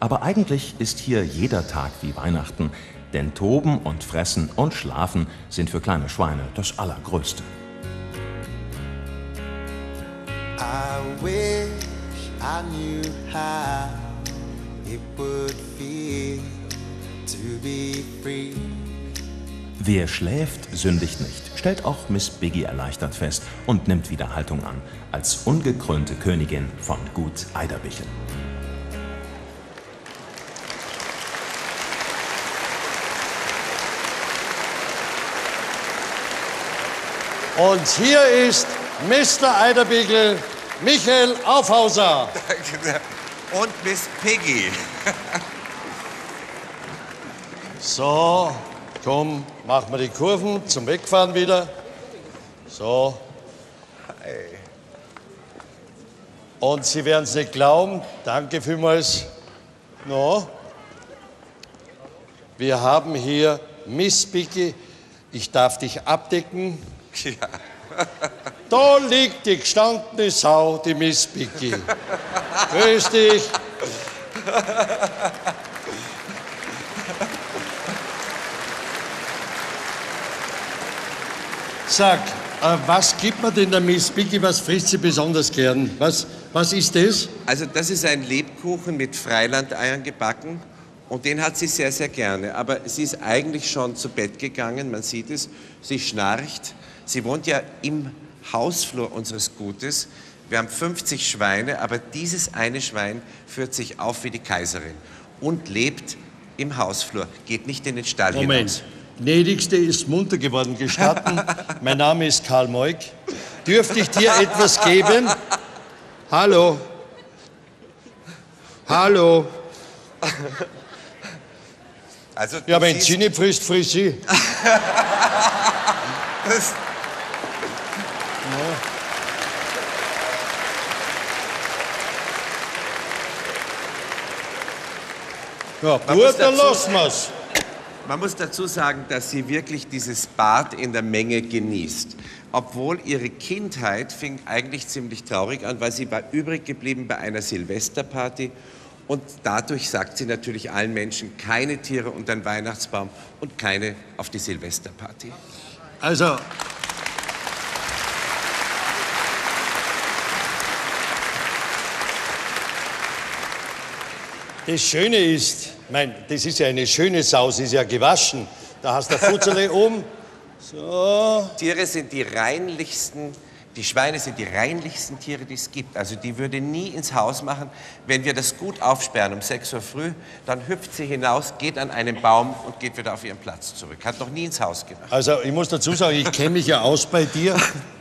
Aber eigentlich ist hier jeder Tag wie Weihnachten, denn Toben und Fressen und Schlafen sind für kleine Schweine das Allergrößte. I wish I knew how it would feel to be free. Wer schläft, sündigt nicht, stellt auch Miss Biggie erleichtert fest und nimmt wieder Haltung an, als ungekrönte Königin von Gut Eiderbichel. Und hier ist Mr. Eiderbiegel, Michael Aufhauser. Und Miss Piggy. So, komm, machen wir die Kurven zum Wegfahren wieder. So. Und Sie werden es nicht glauben, danke vielmals. No. Wir haben hier Miss Piggy, ich darf dich abdecken. Ja. Da liegt die gestandene Sau, die Miss Piggy. *laughs* Grüß dich. Sag, äh, was gibt man denn der Miss Piggy, was frisst sie besonders gern? Was, was ist das? Also das ist ein Lebkuchen mit Freilandeiern gebacken und den hat sie sehr, sehr gerne. Aber sie ist eigentlich schon zu Bett gegangen, man sieht es. Sie schnarcht. Sie wohnt ja im Hausflur unseres Gutes. Wir haben 50 Schweine, aber dieses eine Schwein führt sich auf wie die Kaiserin und lebt im Hausflur, geht nicht in den Stall hinaus. Gnädigste ist munter geworden. Gestatten, *laughs* mein Name ist Karl Moik. Dürfte ich dir etwas geben? Hallo. Hallo. Also, Ja, wenn nicht frisst, frisst sie. *laughs* Das, Ja, Man gut, dann lassen wir's. Man muss dazu sagen, dass sie wirklich dieses Bad in der Menge genießt. Obwohl ihre Kindheit fing eigentlich ziemlich traurig an, weil sie war übrig geblieben bei einer Silvesterparty. Und dadurch sagt sie natürlich allen Menschen, keine Tiere unter den Weihnachtsbaum und keine auf die Silvesterparty. Also, das Schöne ist, mein, das ist ja eine schöne Sau, sie ist ja gewaschen. Da hast du ein Futzerle *laughs* um. So. Tiere sind die reinlichsten, die Schweine sind die reinlichsten Tiere, die es gibt. Also die würde nie ins Haus machen. Wenn wir das gut aufsperren um 6 Uhr früh, dann hüpft sie hinaus, geht an einen Baum und geht wieder auf ihren Platz zurück. Hat noch nie ins Haus gemacht. Also ich muss dazu sagen, ich kenne mich ja aus bei dir.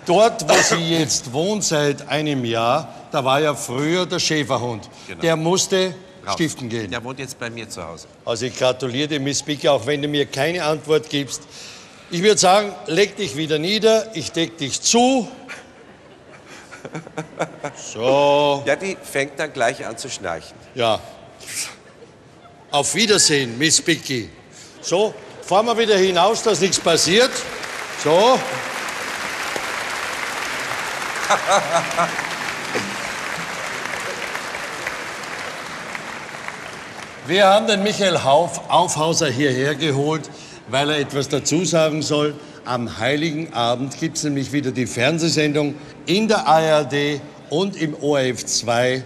Dort, wo sie *laughs* jetzt wohnt seit einem Jahr, da war ja früher der Schäferhund. Genau. Der musste Raus. stiften gehen. Der wohnt jetzt bei mir zu Hause. Also ich gratuliere dir, Miss Bicke, auch wenn du mir keine Antwort gibst. Ich würde sagen, leg dich wieder nieder, ich deck dich zu. *laughs* So. Ja, die fängt dann gleich an zu schnarchen. Ja. Auf Wiedersehen, Miss Bicky. So, fahren wir wieder hinaus, dass nichts passiert. So. *laughs* Wir haben den Michael Hauf, Aufhauser hierher geholt, weil er etwas dazu sagen soll. Am Heiligen Abend gibt es nämlich wieder die Fernsehsendung in der ARD und im ORF 2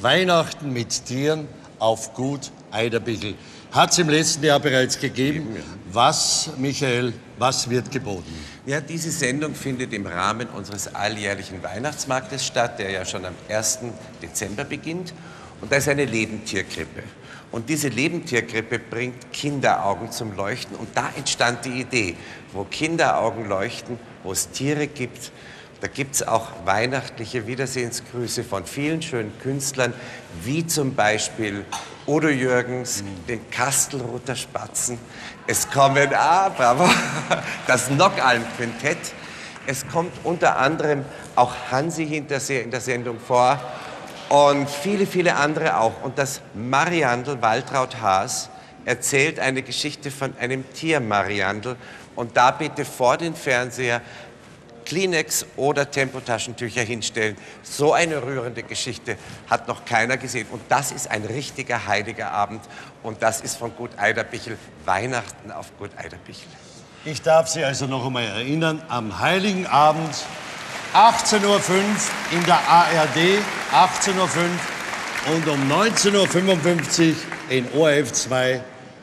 Weihnachten mit Tieren auf Gut Eiderbichel. Hat es im letzten Jahr bereits gegeben. Was, Michael, was wird geboten? Ja, diese Sendung findet im Rahmen unseres alljährlichen Weihnachtsmarktes statt, der ja schon am 1. Dezember beginnt. Und da ist eine Lebendtierkrippe. Und diese Lebendtiergrippe bringt Kinderaugen zum Leuchten. Und da entstand die Idee, wo Kinderaugen leuchten, wo es Tiere gibt. Da gibt es auch weihnachtliche Wiedersehensgrüße von vielen schönen Künstlern, wie zum Beispiel Udo Jürgens, den Kastelruther Spatzen. Es kommen, ah, *laughs* bravo, das Knockalm-Quintett. Es kommt unter anderem auch Hansi hinter in der Sendung vor und viele, viele andere auch. Und das Mariandel Waltraud Haas erzählt eine Geschichte von einem Tier Mariandel. Und da bitte vor den Fernseher Kleenex oder Tempotaschentücher hinstellen. So eine rührende Geschichte hat noch keiner gesehen. Und das ist ein richtiger heiliger Abend. Und das ist von Gut Eiderbichel Weihnachten auf Gut Eiderbichel. Ich darf Sie also noch einmal erinnern, am Heiligen Abend 18.05 Uhr in der ARD, 18.05 Uhr und um 19.55 Uhr in ORF 2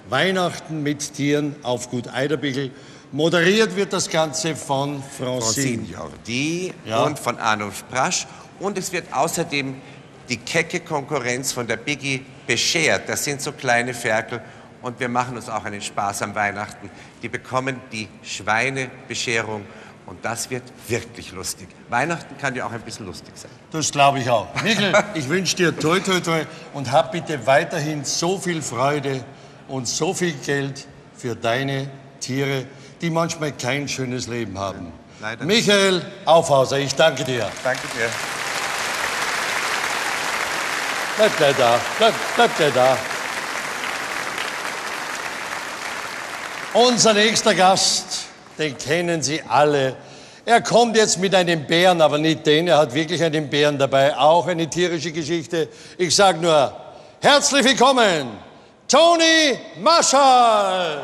Weihnachten mit Tieren auf Gut Eiderbichel. Moderiert wird das Ganze von Francine. Francine Jordi Ja. und von Arnulf Brasch. Und es wird außerdem die kecke Konkurrenz von der Biggie beschert. Das sind so kleine Ferkel. Und wir machen uns auch einen Spaß am Weihnachten. Die bekommen die Schweinebescherung. Und das wird wirklich lustig. Weihnachten kann ja auch ein bisschen lustig sein. Das glaube ich auch. Michel, *laughs* ich wünsche dir toi toi toi und hab bitte weiterhin so viel Freude und so viel Geld für deine Tiere, die manchmal kein schönes Leben haben. Leider. Michael Aufhauser, ich danke dir. Danke dir. Bleib gleich da, bleib, bleib gleich da. Unser nächster Gast, den kennen Sie alle. Er kommt jetzt mit einem Bären, aber nicht den, er hat wirklich einen Bären dabei, auch eine tierische Geschichte. Ich sage nur, herzlich willkommen, Tony Marshall.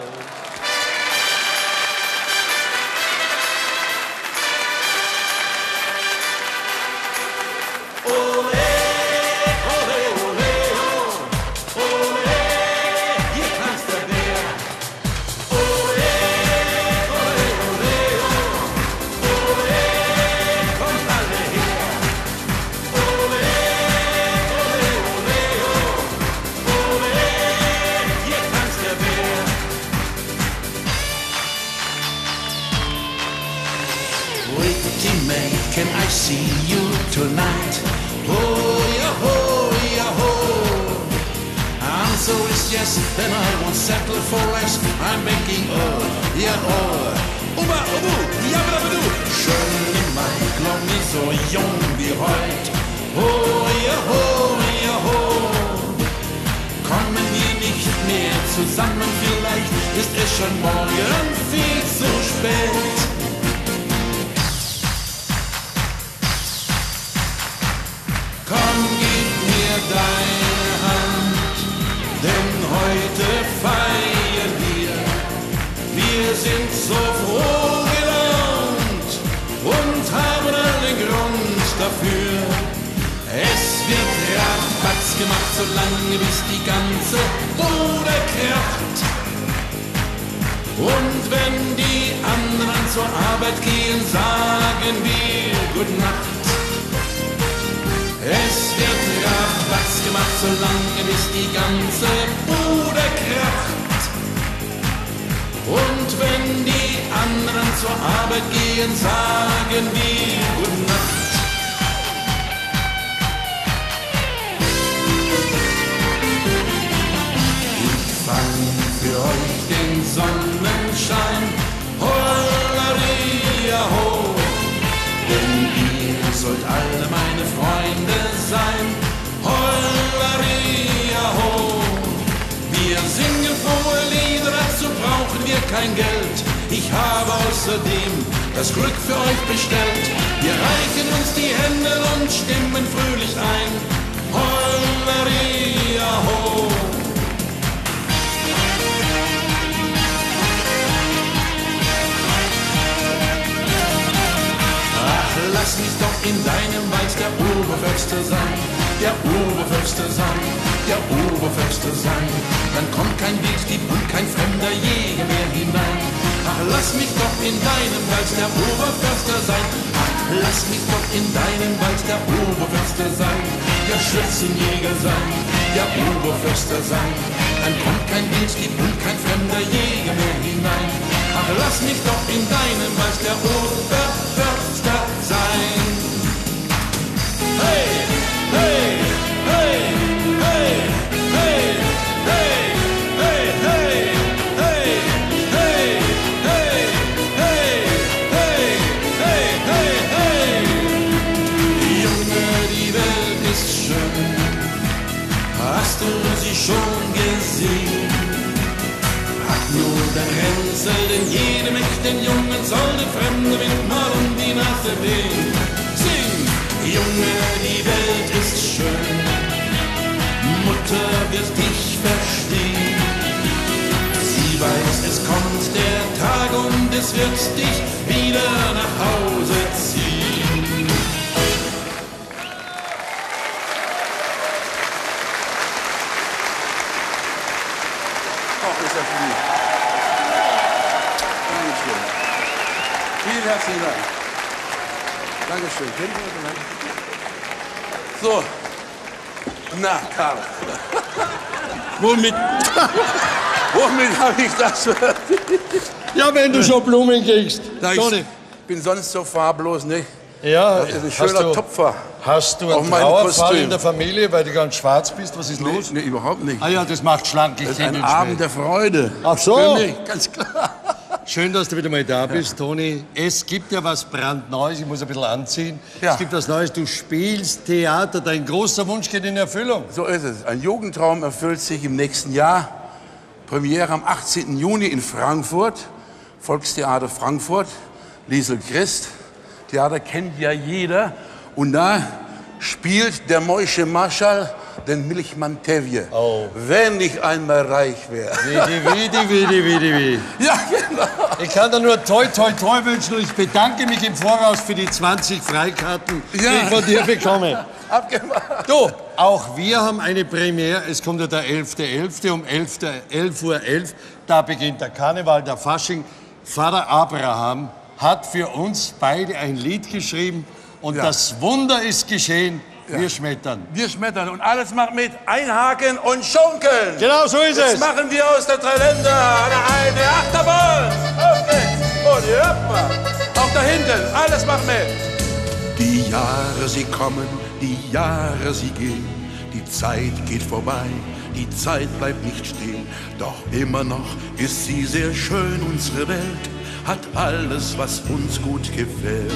See you tonight? Oh, yeah, oh, yeah, oh. Answer is yes, then I won't settle for less. I'm making oh, yeah, oh. Uba, ubu, yabba, Schön in mein Klong ist so jung wie heut. Oh, yeah, oh, yeah, oh. Kommen wir nicht mehr zusammen, vielleicht ist es schon morgen viel zu spät. Komm, gib mir deine Hand, denn heute feiern wir. Wir sind so froh gelaunt und haben allen Grund dafür. Es wird rabatz gemacht, solange bis die ganze Bude kracht. Und wenn die anderen zur Arbeit gehen, sagen wir Gute Nacht. Es wird rabatz gemacht, solange bis die ganze Bude kracht. Und wenn die anderen zur Arbeit gehen, sagen wir Gute Nacht. Ich fang für euch den Sonnenschein, Hollaria ho, denn ihr sollt alle meine Freunde sein, Hollaria ho. Wir singen frohe Lieder, dazu brauchen wir kein Geld. Ich habe außerdem das Glück für euch bestellt. Wir reichen uns die Hände und stimmen fröhlich ein, Hollaria ho. Lass mich doch in deinem Wald der Oberförster sein, der Oberförster sein, der Oberförster sein. Dann kommt kein Wilddieb und kein fremder Jäger mehr hinein. Ach, lass mich doch in deinem Wald der Oberförster sein. Ach, lass mich doch in deinem Wald der Oberförster sein, der Schützenjäger sein, der Oberförster sein. Dann kommt kein Bilddieb und kein fremder Jäger mehr hinein. Ach, lass mich doch in deinem Wald der Oberförster sein. Hey, hey, hey, hey, hey, hey, hey, hey, hey, hey, hey, hey, hey, hey, hey, hey. Junge, die Welt ist schön. Hast du sie schon gesehen? Ränzel, denn jedem echten Jungen soll der fremde Wind mal um die Nase wehen. Sing, Junge, die Welt ist schön. Mutter wird dich verstehen. Sie weiß, es kommt der Tag und es wird dich wieder nach Hause ziehen. Vielen herzlichen Dank. Dankeschön. So. Na, Karl. Womit, womit habe ich das? *laughs* Ja, wenn du schon Blumen kriegst. Na, Toni. ich bin sonst so farblos, nicht? Ja, Das ist ein hast schöner du- Topfer. Hast du einen Trauerfall in der Familie, weil du ganz schwarz bist? Was ist Nee, los? nee, überhaupt nicht. Ah ja, das macht schlank. Das ist ein Abend der Freude. Ach so. Für mich, ganz klar. Schön, dass du wieder mal da bist, Toni. Es gibt ja was brandneues. Ich muss ein bisschen anziehen. Ja. Es gibt was Neues. Du spielst Theater. Dein großer Wunsch geht in Erfüllung. So ist es. Ein Jugendtraum erfüllt sich im nächsten Jahr. Premiere am 18. Juni in Frankfurt. Volkstheater Frankfurt. Liesel Christ. Theater kennt ja jeder. Und da spielt der Moische Marschall den Milchmann Tevje. Wenn ich einmal reich wäre. Wie, wie, wie, wie, wie, wie. *laughs* Ja, genau. Ich kann da nur toi, toi, toi wünschen und ich bedanke mich im Voraus für die 20 Freikarten, die Ja. ich von dir bekomme. *laughs* Abgemacht. Du, auch wir haben eine Premiere. Es kommt ja der 11.11. um 11 11.11 Uhr. Da beginnt der Karneval, der Fasching. Vater Abraham hat für uns beide ein Lied geschrieben und Ja. das Wunder ist geschehen. Wir schmettern. Wir schmettern und alles macht mit Einhaken und Schunkeln. Genau so ist Jetzt es. machen wir aus der Dreiländer eine, eine Achterbahn. Auf geht's. Und hört mal. Auch da hinten, alles macht mit. Die Jahre, sie kommen, die Jahre, sie gehen. Die Zeit geht vorbei, die Zeit bleibt nicht stehen. Doch immer noch ist sie sehr schön, unsere Welt hat alles, was uns gut gefällt.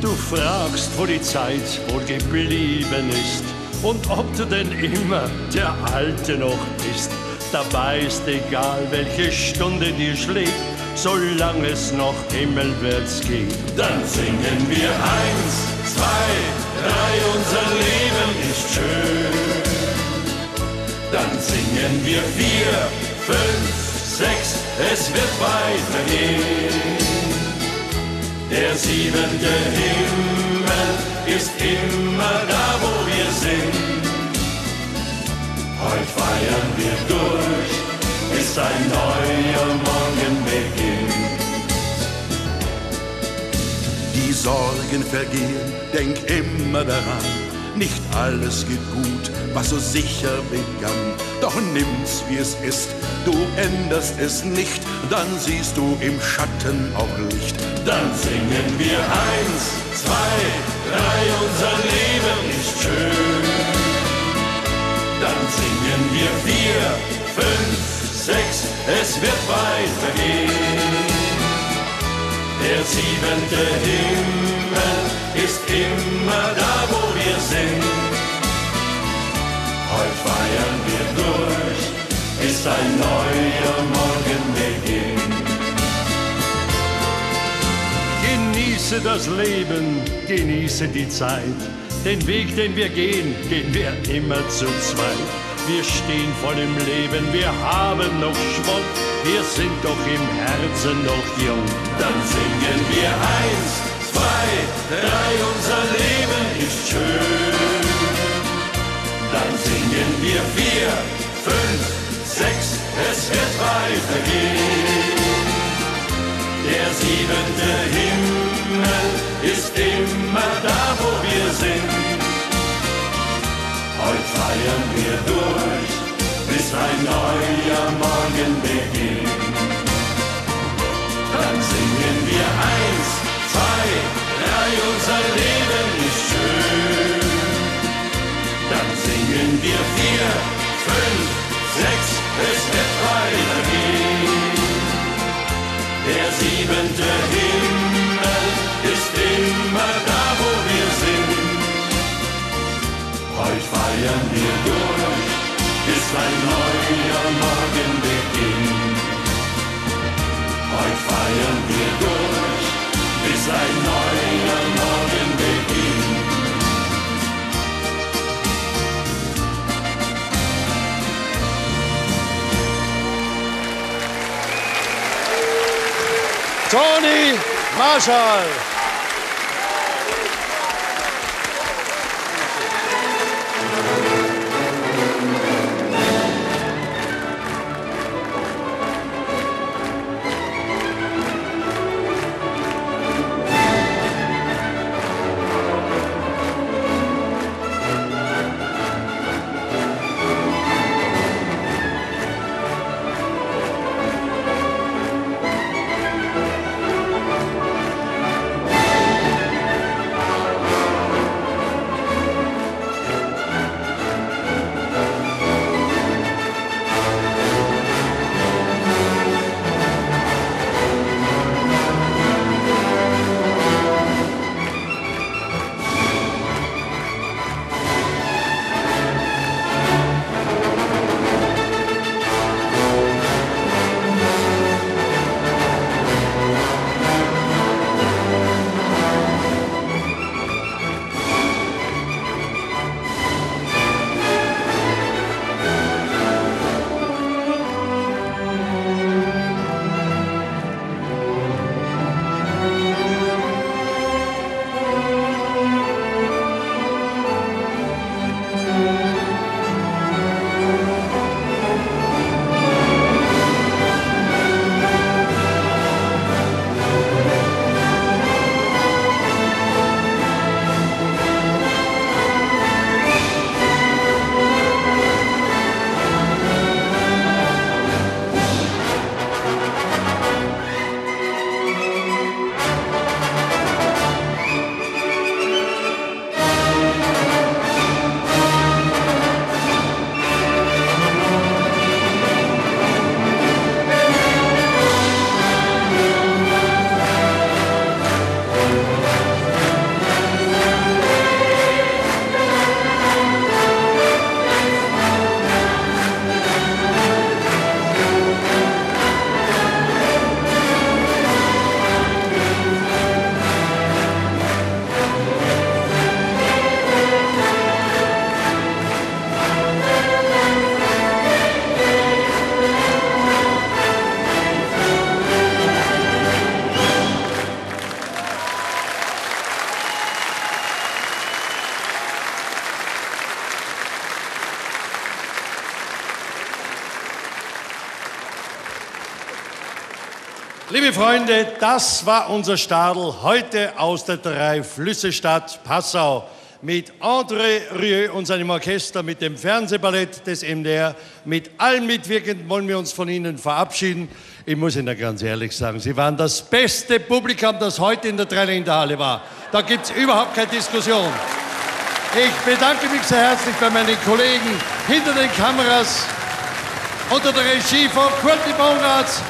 Du fragst, wo die Zeit wohl geblieben ist und ob du denn immer der Alte noch bist. Dabei ist egal, welche Stunde dir schlägt, solange es noch himmelwärts geht. Dann singen wir eins, zwei, drei, unser Leben ist schön. Dann singen wir vier, fünf, sechs, es wird weitergehen. Der siebente Himmel ist immer da, wo wir sind. Heute feiern wir durch, bis ein neuer Morgen beginnt. Die Sorgen vergehen, denk immer daran. Nicht alles geht gut, was so sicher begann. Doch nimm's wie es ist, du änderst es nicht, dann siehst du im Schatten auch Licht. Dann singen wir eins, zwei, drei, unser Leben ist schön. Dann singen wir vier, fünf, sechs, es wird weitergehen. Der siebente Himmel ist immer da, wo wir sind. Heute feiern wir durch, bis ein neuer Morgen beginnt. Genieße das Leben, genieße die Zeit. Den Weg, den wir gehen, gehen wir immer zu zweit. Wir stehen voll im Leben, wir haben noch Schwung. Wir sind doch im Herzen noch jung. Dann singen wir eins, weitergeht. Der siebente Himmel ist immer da, wo wir sind. Heute feiern wir durch, bis ein neuer Morgen beginnt. Tony Marshall. Freunde, das war unser Stadel heute aus der Drei-Flüsse-Stadt Passau mit André Rieu und seinem Orchester, mit dem Fernsehballett des MDR, mit allen Mitwirkenden wollen wir uns von Ihnen verabschieden. Ich muss Ihnen ganz ehrlich sagen, Sie waren das beste Publikum, das heute in der Dreiländerhalle war. Da gibt es überhaupt keine Diskussion. Ich bedanke mich sehr herzlich bei meinen Kollegen hinter den Kameras, unter der Regie von Kurti Bongartz.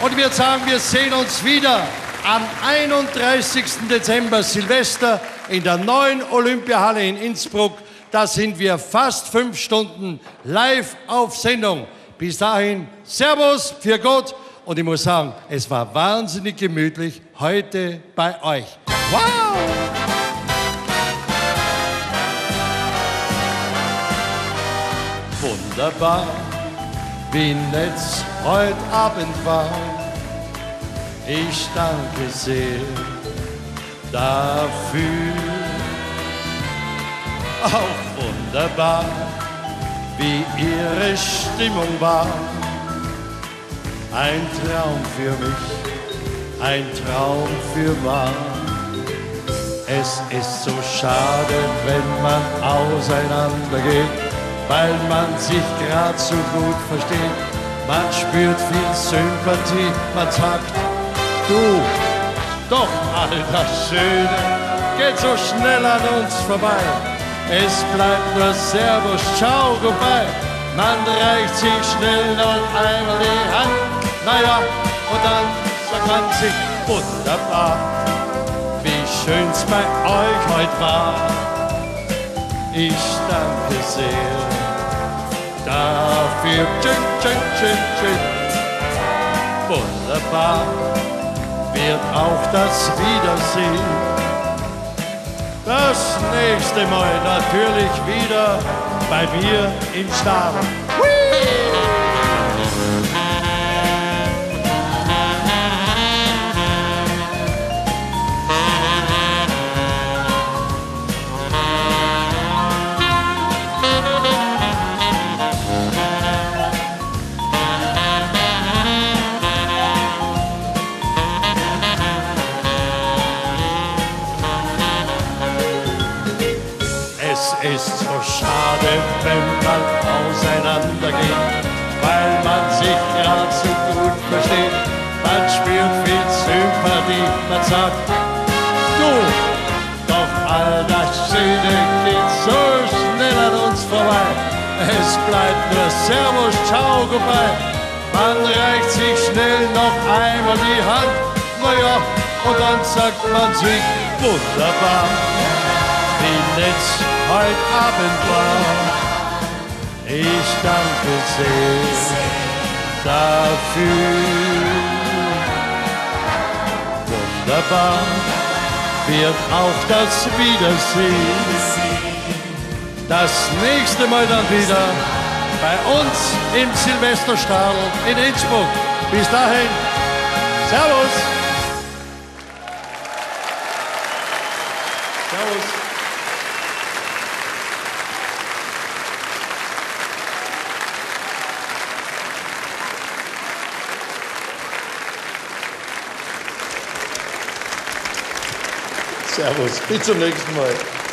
Und wir sagen, wir sehen uns wieder am 31. Dezember, Silvester, in der neuen Olympiahalle in Innsbruck. Da sind wir fast fünf Stunden live auf Sendung. Bis dahin, Servus, für Gott. Und ich muss sagen, es war wahnsinnig gemütlich heute bei euch. Wow! Wunderbar, wie nett heute Abend war. Ich danke sehr dafür. Auch wunderbar, wie ihre Stimmung war. Ein Traum für mich, ein Traum für wahr. Es ist so schade, wenn man auseinandergeht, weil man sich grad so gut versteht. Man spürt viel Sympathie, man sagt, du, doch all das Schöne geht so schnell an uns vorbei. Es bleibt nur Servus, ciao, goodbye. Man reicht sich schnell noch einmal die Hand. Naja, und dann sagt man sich wunderbar, wie schön's bei euch heute war. Ich danke sehr Dafür tschüss, tschüss, tschüss, tschüss. Wunderbar wird auch das Wiedersehen. Das nächste Mal natürlich wieder bei mir im Stadel. Man sich gerade so gut versteht. Man spürt viel Sympathie, man sagt, du, doch all das Schöne geht so schnell an uns vorbei. Es bleibt nur Servus, ciao, goodbye. Man reicht sich schnell noch einmal die Hand, naja, und dann sagt man sich, wunderbar, wie nett heute Abend war. Ich danke sehr dafür. Wunderbar wird auch das Wiedersehen. Das nächste Mal dann wieder bei uns im Silvesterstadel in Innsbruck. Bis dahin! Servus! Servus, bis zum nächsten Mal.